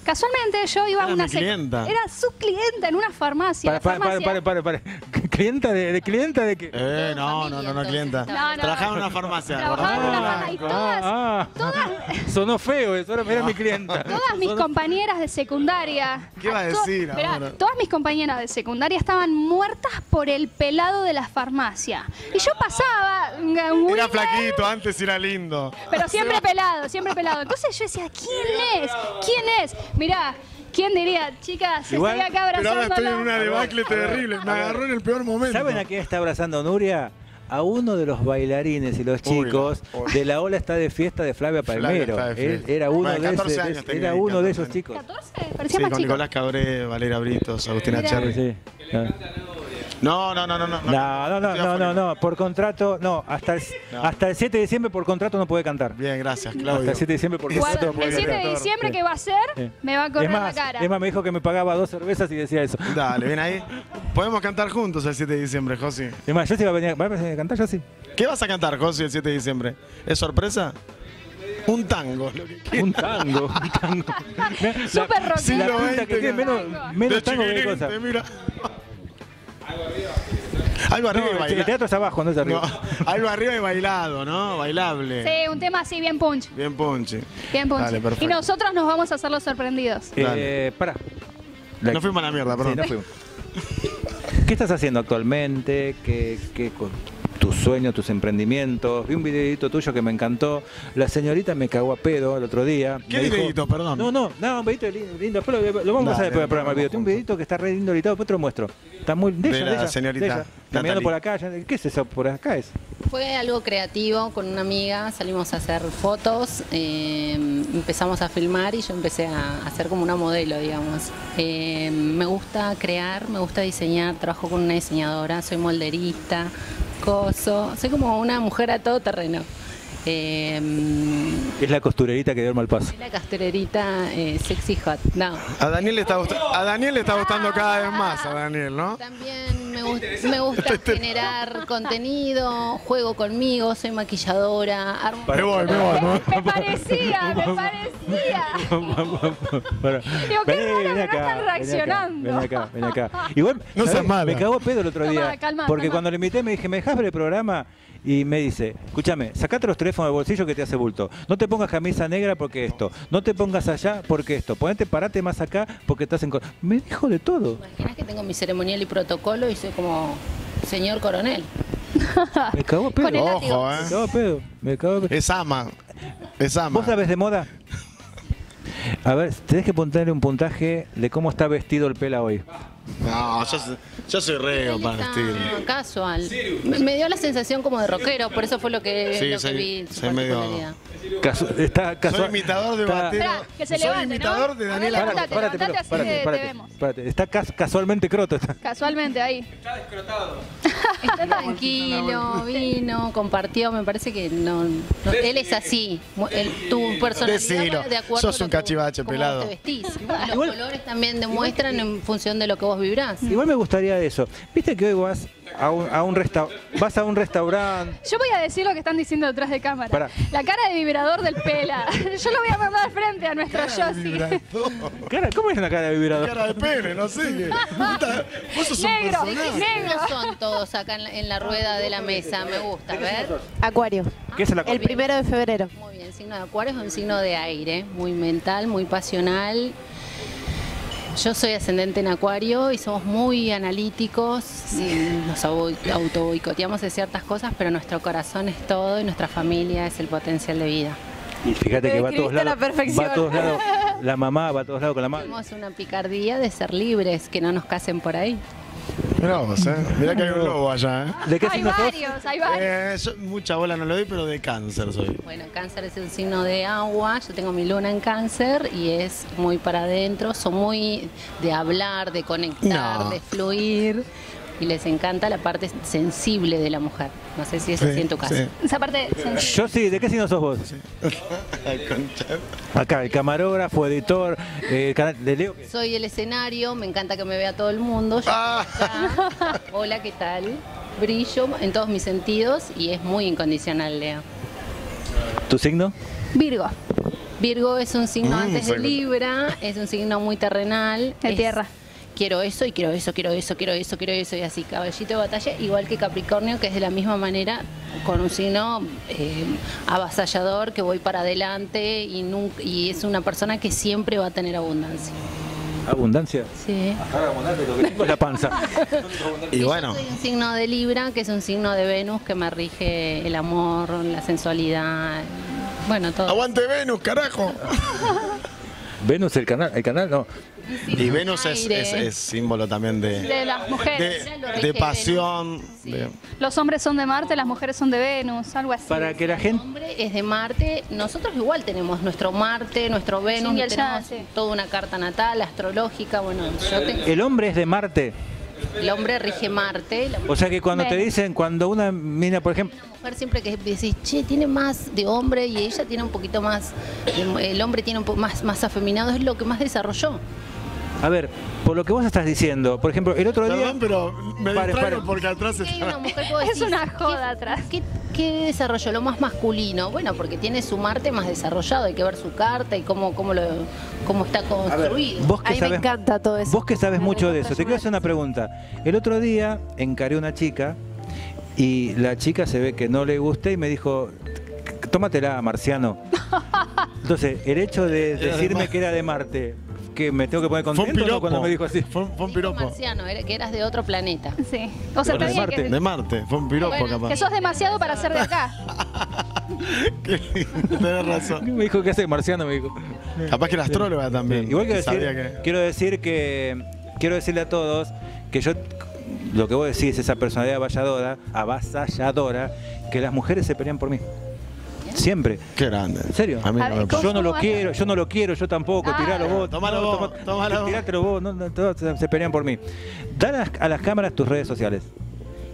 casualmente yo iba a una. mi clienta. Era su clienta en una farmacia. Para, para, farmacia- para, para. <laughs> ¿Clienta de, de clienta de qué? eh, no, no, no, no, clienta. No, no. Trabajaba en una farmacia. Trabajaba en una farmacia y todas, Ah, ah. Sonó feo eso, ahora era mi clienta. <laughs> Todas mis Sonó- compañeras de secundaria. ¿Qué iba a to- decir Mirá, ahora? todas mis compañeras de secundaria estaban muertas por el pelado de la farmacia. Y yo pasaba. mm, Era Wilmer, flaquito, antes era lindo. Pero siempre pelado, siempre pelado. Entonces yo decía, ¿quién es? ¿Quién es? Mirá, ¿quién diría, chicas, Igual, estoy acá Pero ahora estoy en una debacle terrible. Me agarró en el peor momento. ¿Saben a quién está abrazando Nuria? A uno de los bailarines y los chicos de la ola está de fiesta de Flavia Palmero. de Él era uno, de, 14 ese- años de- tenía era ahí, uno de 14 esos chicos. ¿14? Parecía Sí, más con chico. Nicolás Cabré, Valeria Britos, Agustina Mirá. Cherry. Sí. Ah. No, no, no, no, no. No, no, no, no, no, no, por contrato, no, hasta el, No. hasta el 7 de diciembre por contrato no puede cantar. Bien, gracias, Hasta Claudio. el 7 de diciembre por contrato no puede el 7 de diciembre Sí. que va a ser, Sí. me va a correr más, la cara. Más, me dijo que me pagaba dos cervezas y decía eso. Dale, ven ahí. Podemos cantar juntos el 7 de diciembre, Josi. Es más, yo sí iba a venir, ¿va a venir a cantar yo sí. ¿Qué vas a cantar, Josi, el 7 de diciembre? ¿Es sorpresa? Un tango. lo que quieras. Un tango, un tango. <laughs> Súper rockero. La Siglo pinta XX, que tiene menos, menos De tango que cosa. mira. Algo arriba No, y el bailado. teatro es abajo, no es arriba. No, algo arriba y bailado, ¿no? Bailable. Sí, un tema así bien punch. Bien punchy. Bien punch. Dale, perfecto. y nosotros nos vamos a hacer los sorprendidos. Eh, pará. La- No fuimos a la mierda, perdón. Sí, no fuimos. <laughs> ¿Qué estás haciendo actualmente? ¿Qué, qué tus sueños, tus emprendimientos. Vi un videito tuyo que me encantó. La señorita me cagó a pedo el otro día. ¿Qué videíto, perdón? No, no, no, un videito lindo. lindo. Después lo, lo vamos a hacer después del programa. el video. Tiene un videito que está re lindo editado, después te lo muestro. Está muy de, De ella, la de ella, señorita de ella. Por acá. ¿Qué es eso? Por acá es. Fue algo creativo con una amiga, salimos a hacer fotos, eh, empezamos a filmar y yo empecé a hacer como una modelo, digamos. Eh, me gusta crear, me gusta diseñar, trabajo con una diseñadora, soy molderista, soy como una mujer a todo terreno. Eh, Es la costurerita que dio el mal paso. la casturerita eh, sexy hot, no. A Daniel le está gustando, a Daniel le está gustando cada vez más a Daniel, ¿no? También me, gust- me gusta generar contenido, juego conmigo, soy maquilladora, armo Me voy, me voy, me voy. <laughs> Me parecía, me parecía. Bueno, Digo, qué vení, raro, vení no acá, vení acá, reaccionando. Vení acá, vení acá. Igual, No seas mala. Me cagó pedo el otro día. Calma, calma, porque calma. cuando le invité me dije, ¿me dejás ver el programa? Y me dice, escúchame, sacate los teléfonos del bolsillo que te hace bulto. No te pongas camisa negra porque esto. No te pongas allá porque esto. Ponete, parate más acá porque estás en... co-". Me dijo de todo. Imaginas que tengo mi ceremonial y protocolo y soy como señor coronel. <laughs> Me cagó a pedo. Con el látigo. Ojo, Me ¿eh? a pedo. Me a pedo. Es ama. Es ama. ¿Vos sabés de moda? A ver, tenés que ponerle un puntaje de cómo está vestido el pela hoy. No, yo, soy- yo soy reo para está vestir. casual. Me, me dio la sensación como de rockero, por eso fue lo que, Sí, lo que soy- vi. su soy medio- particularidad. Casu- está casual. Soy imitador de está- batero. Esperá, que se Soy levante, ¿no? imitador de Costa. Párate, levántate, párate, así te- te vemos. Está cas- casualmente croto. Está. Casualmente ahí. Está <laughs> tranquilo, vino, compartió, me parece que no, no- él es así, mu- el- tu personalidad Decilo, va de acuerdo sos lo un que- cachivache cómo pelado. te vestís. Los colores también demuestran en función de lo que vos vibrás. Igual me gustaría eso. Viste que hoy vas a un, a un resta- vas a un restaurante. Yo voy a decir lo que están diciendo detrás de cámara. Pará. La cara de vibrador del pela. <laughs> Yo lo voy a mandar al frente a nuestro Yossi. Cara, ¿Cómo es una cara de vibrador? Cara de pene, no sé. qué. Puta, Vos sos un Negro. No son todos acá en la, en la rueda de la mesa, me gusta, a ver. Acuario. ¿Qué es la El primero de febrero. Muy bien, signo de acuario es un signo de aire, muy mental, muy pasional. Yo soy ascendente en acuario y somos muy analíticos, y nos au- auto boicoteamos de ciertas cosas, pero nuestro corazón es todo y nuestra familia es el potencial de vida. Y fíjate que va a todos la lados. perfección. Va a todos lados. <laughs> La mamá va a todos lados con la madre. Tenemos una picardía de ser libres, que no nos casen por ahí. Mirá vos, ¿eh? Mirá que hay un lobo allá, ¿eh? ¿De qué Hay signo sos? varios, hay varios. Eh, yo mucha bola no le doy, pero de cáncer soy. Bueno, cáncer es un signo de agua, yo tengo mi luna en cáncer y es muy para adentro, son muy de hablar, de conectar, No. de fluir y les encanta la parte sensible de la mujer. No sé si es así Sí, en tu caso. sí. Esa parte sensible. Yo sí, ¿de qué signo sos vos? <laughs> Acá, el camarógrafo, editor, eh, canal de Leo. Soy el escenario, me encanta que me vea todo el mundo. Yo Ah. acá, <laughs> hola, ¿qué tal? Brillo en todos mis sentidos y es muy incondicional, Leo. ¿Tu signo? Virgo, Virgo es un signo Mm, antes de Libra, es un signo muy terrenal. De es- tierra. Quiero eso y quiero eso, quiero eso, quiero eso, quiero eso y así, caballito de batalla, igual que Capricornio, que es de la misma manera, con un signo eh, avasallador, que voy para adelante y, nunca, y es una persona que siempre va a tener abundancia. Abundancia. Sí. Acá abundancia, lo que tengo es <laughs> la panza. <laughs> Y bueno, Soy un signo de Libra, que es un signo de Venus, que me rige el amor, la sensualidad, bueno, todo. aguante Venus, carajo. <laughs> Venus, el canal, el canal no. Y Venus es, Aire. es- es símbolo también de, de las mujeres. de, pasión. Sí. de- Los hombres son de Marte, las mujeres son de Venus, algo así. Para que la El gente. hombre es de Marte, nosotros igual tenemos nuestro Marte, nuestro Venus, Sí, el tenemos ya, sí. toda una carta natal, astrológica, bueno, yo te- El hombre es de Marte. El hombre rige Marte, la O sea que cuando te dicen, cuando una mina, por ejemplo, mujer siempre que decís, che, tiene más de hombre y ella tiene un poquito más, el hombre tiene un poco más, más afeminado, es lo que más desarrolló. A ver, por lo que vos estás diciendo, por ejemplo, el otro día. Perdón, pero me Pare, distraigo pare. porque atrás ¿Qué hay una está. mujer <laughs> Es una joda ¿qué- atrás. ¿qué, qué desarrolló? Lo más masculino. Bueno, porque tiene su Marte más desarrollado, hay que ver su carta y cómo, cómo, lo, cómo está construido. Vos A mí me encanta todo eso. vos que sabes Me mucho de eso, te quiero hacer una pregunta. El otro día encaré una chica y la chica se ve que no le gusté y me dijo, tómatela, marciano. <laughs> Entonces, el hecho de decirme que era de Marte, que me tengo que poner Fue un contento ¿no? piropo. cuando me dijo así. Fue, fue un piropo. marciano, era- que eras de otro planeta. Sí. O sea, Bueno, está de bien Marte. que, De Marte, fue un piropo bueno, capaz. que sos demasiado para ser de acá. <laughs> Qué lindo, Tenés razón. Me dijo que hace marciano, me dijo. Capaz que era astróloga también. Sí, Igual quiero decir, Sabía que- quiero decir que quiero decirle a todos que yo lo que vos decís, esa personalidad avasalladora, avasalladora, que las mujeres se pelean por mí. Siempre. Qué grande. ¿En serio? A mí A no ver, me ¿cómo- pasa. Yo no lo quiero, yo no lo quiero, yo tampoco, Ah. tiralo vos. Tomalo no, vos, tomalo vos. Tirátelo vos, no, no, todos se, pelean por mí. Dale a las, a las cámaras tus redes sociales.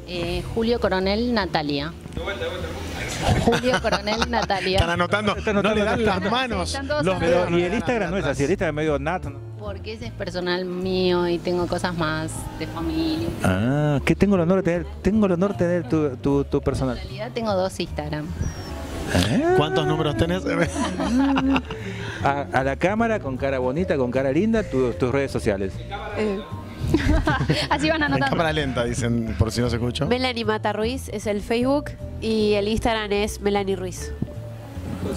Eh, Julio Coronel Natalia. Julio Coronel Natalia. Están anotando, Están no le dan están las manos. los y el dan Instagram no es así, el Instagram es medio nato. ¿no? Porque ese es personal mío y tengo cosas más de familia. Ah, que tengo el honor de tener, tengo el honor de tener tu, tu, tu En personal. realidad tengo dos Instagram. ¿Cuántos números tenés? <laughs> A, a la cámara, con cara bonita, con cara linda, tu- tus redes sociales. Eh, <laughs> Así van en anotando. cámara lenta, dicen, por si no se escuchó. Melanie Mata Ruiz es el Facebook y el Instagram es Melanie Ruiz. <laughs>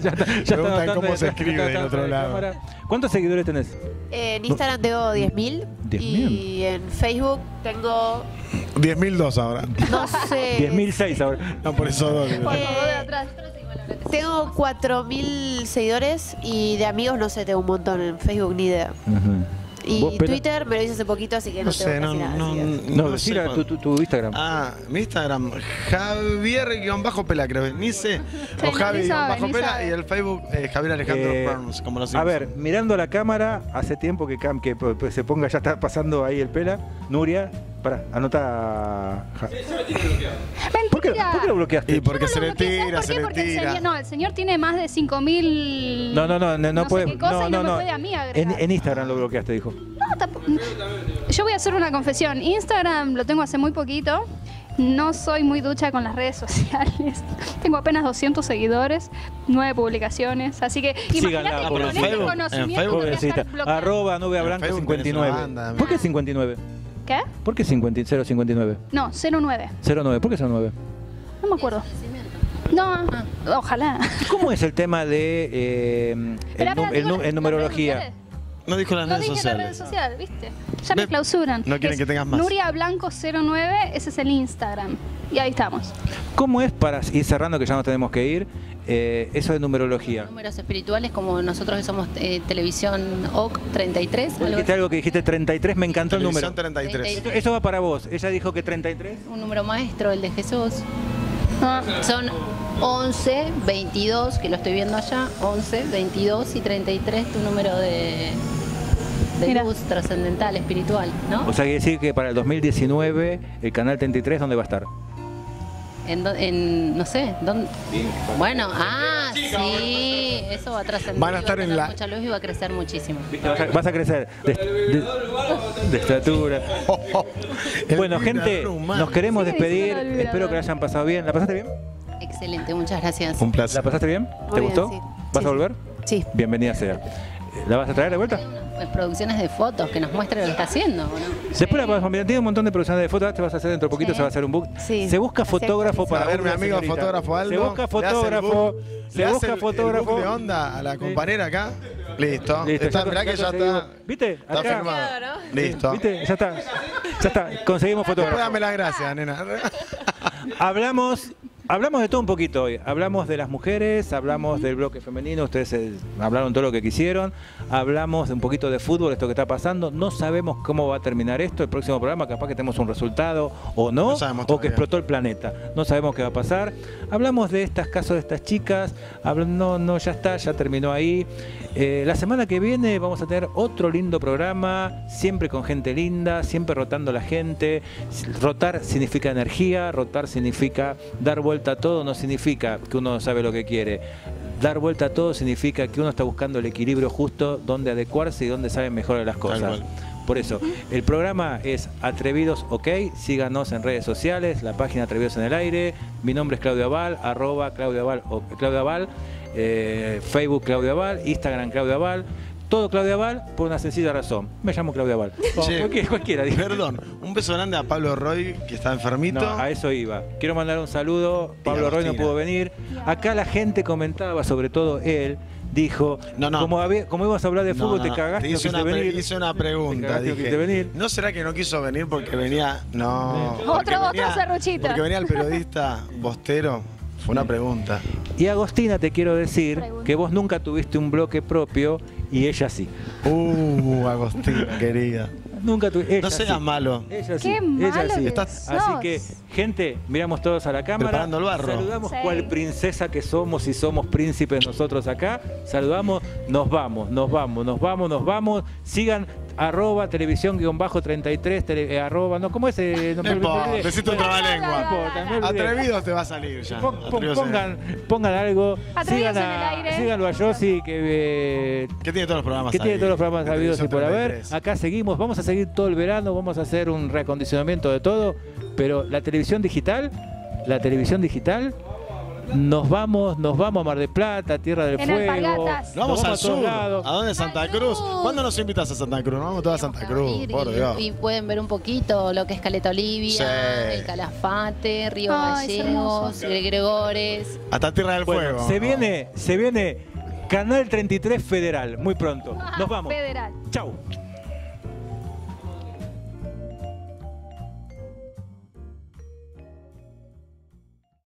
ya está, ya Preguntan está cómo anotando se escribe del está otro lado. cámara. ¿Cuántos seguidores tenés? En Instagram tengo 10.000 10.000. y en Facebook tengo, 10.002 ahora. no sé, <laughs> 10.006 ahora. No, por eso dos. Por Eh, favor, de atrás. tengo 4.000 seguidores y de amigos no sé, tengo un montón en Facebook ni idea. Y. Twitter me lo hice hace poquito, así que no, No tengo sé, no, casi nada. no, que- No, no decila sé tu, cuándo. tu, tu Instagram. Ah, mi Instagram, Javier-Pela, creo. Ni sé. Sí, O ni Javi-Pela sabe, ni sabe. y el Facebook eh, Javier Alejandro Eh, Burns, como lo a ver, mirando la cámara, hace tiempo que, cam- que p- p- se ponga, ya está pasando ahí el pela. Nuria, para, anota. ja- ¿Por qué. ¿Por qué lo bloqueaste? Y porque No, se le bloqueé, ¿sabes tira, por se qué? le tira. señor, no, el señor tiene más de 5000 No, no, no, no, no puede. no, y no, no me no. puede a mí En, Instagram lo bloqueaste, dijo. No, tampoco. Yo voy a hacer una confesión. Instagram lo tengo hace muy poquito. No soy muy ducha con las redes <laughs> sociales. Tengo apenas 200 seguidores, 9 publicaciones. Así que Síganla, imagínate por con el este Facebook, en conocimiento. Arroba nube blanca Facebook tenés 59. una banda. ¿Por qué 59? ¿Qué? ¿Por qué 50 059? No, 09. 09. ¿Por qué 09? No me acuerdo. No, ojalá. ¿Cómo es el tema de eh, el, el las- en las numerología? redes No dijo las No redes dije la red sociales. social, ¿viste? Ya me clausuran. no quieren Es que tengas más. Nuria Blanco 09, ese es el Instagram. Y ahí estamos. ¿Cómo es para ir cerrando que ya nos tenemos que ir? Eh, eso de numerología. Números espirituales, como nosotros que somos eh, televisión OC 33. algo Dijiste algo que dijiste 33, me encantó el número. Televisión 33. Eso- Eso va para vos. Ella dijo que 33. un número maestro, el de Jesús. Ah, Son 11, 22, que lo estoy viendo allá, 11, 22 y 33, tu número de, de Mira. luz trascendental, espiritual, ¿no? O sea, quiere decir que para el 2019 el canal 33, ¿dónde va a estar? En, do- en- no sé, ¿dónde? Bueno, ah, sí, eso va a trascender. Van a estar va en la- mucha luz y va a crecer muchísimo. Vas a, vas a crecer de, de- de estatura. <laughs> El Bueno, gente, nos queremos despedir. Espero que la hayan pasado bien. ¿La pasaste bien? Excelente, muchas gracias. Un ¿La placer. pasaste bien? ¿Te Muy bien, gustó? sí. ¿Vas Sí, a volver? Sí. Bienvenida sea. ¿La vas a traer de vuelta? Pues, producciones de fotos que nos muestren lo que está haciendo, ¿o ¿no? Después la vas a mirar, tiene un montón de producciones de fotos, te vas a hacer dentro de poquito, Sí. se va a hacer un book. Sí. Se busca Así fotógrafo para a ver, mi amigo señorita. fotógrafo Aldo. Se busca fotógrafo, se busca el- el fotógrafo. book de onda a la compañera acá. Listo. Listo, Está, ya- mirá ya que ya está. ¿Viste? Está Acá. firmado. Listo. ¿Viste? Ya está. Ya está. Conseguimos fotógrafo. dame las gracias, nena. Hablamos, hablamos de todo un poquito hoy. Hablamos de las mujeres, hablamos del bloque femenino, ustedes eh, hablaron todo lo que quisieron. Hablamos de un poquito de fútbol, esto que está pasando. No sabemos cómo va a terminar esto. El próximo programa, capaz que tenemos un resultado o no, No sabemos o que explotó el planeta. No sabemos qué va a pasar. Hablamos de estos casos de estas chicas. No, no, ya está, ya terminó ahí. Eh, la semana que viene vamos a tener otro lindo programa, siempre con gente linda, siempre rotando la gente. Rotar significa energía, rotar significa dar vuelta a todo, no significa que uno sabe lo que quiere. Dar vuelta a todo significa que uno está buscando el equilibrio justo, donde adecuarse y donde sabe mejor las cosas. Por eso, el programa es Atrevidos OK, síganos en redes sociales, la página Atrevidos en el Aire, mi nombre es Claudio Aval, arroba Claudio Aval, o Claudio Aval, eh, Facebook Claudio Aval, Instagram Claudio Aval, todo Claudio Aval por una sencilla razón, me llamo. Como <laughs> Che, cualquiera, cualquiera. Perdón, un beso grande a Pablo Roy, que está enfermito. No, a eso iba. Quiero mandar un saludo. Pablo Roy no pudo venir. Acá la gente comentaba, sobre todo él, dijo, No, no. Como, había- como íbamos a hablar de No, fútbol, no, te cagaste, Te no hice una, pre- venir. hice una Te pregunta. no Dije, venir. ¿no será que no quiso venir porque venía... No. Otro- otro serruchito. Porque venía el periodista <laughs> Bostero. Fue una pregunta. Y Agostina, te quiero decir Pregunta. que vos nunca tuviste un bloque propio y ella sí. Uh, Agostina, <laughs> querida. Nunca tuviste. No seas malo. Ella sí. Qué ella malo sí. que Estás- Así que, gente, miramos todos a la cámara. Preparando el barro. Saludamos Sí. cual princesa que somos y somos príncipes nosotros acá. Saludamos, nos vamos, nos vamos, nos vamos, nos vamos. Sigan arroba televisión guion bajo 33, tele- eh, arroba, no, ¿cómo es? Eh, No importa, decís tu Bueno, trabalengua. no importa. Atrevido te va a salir ya. Pon- pongan, pongan algo, sigan a, síganlo a Yossi que eh, Que tiene todos los programas que tiene todos los programas De habidos y por haber. 33. Acá seguimos, vamos a seguir todo el verano, vamos a hacer un reacondicionamiento de todo, pero la televisión digital, la televisión digital, nos vamos, nos vamos a Mar del Plata, Tierra del En Fuego. Nos vamos nos al a todos sur. lados. ¿A dónde? Santa Cruz. ¿Cuándo nos invitas a Santa Cruz? Nos vamos todos a Santa Cruz, Ir por y, Dios. y pueden ver un poquito lo que es Caleta Olivia, Sí. el Calafate, Río Ay, Gallegos, el Gregores. Hasta Tierra del Bueno, Fuego. se viene, se viene Canal 33 Federal, muy pronto. Nos vamos. Federal. Chau.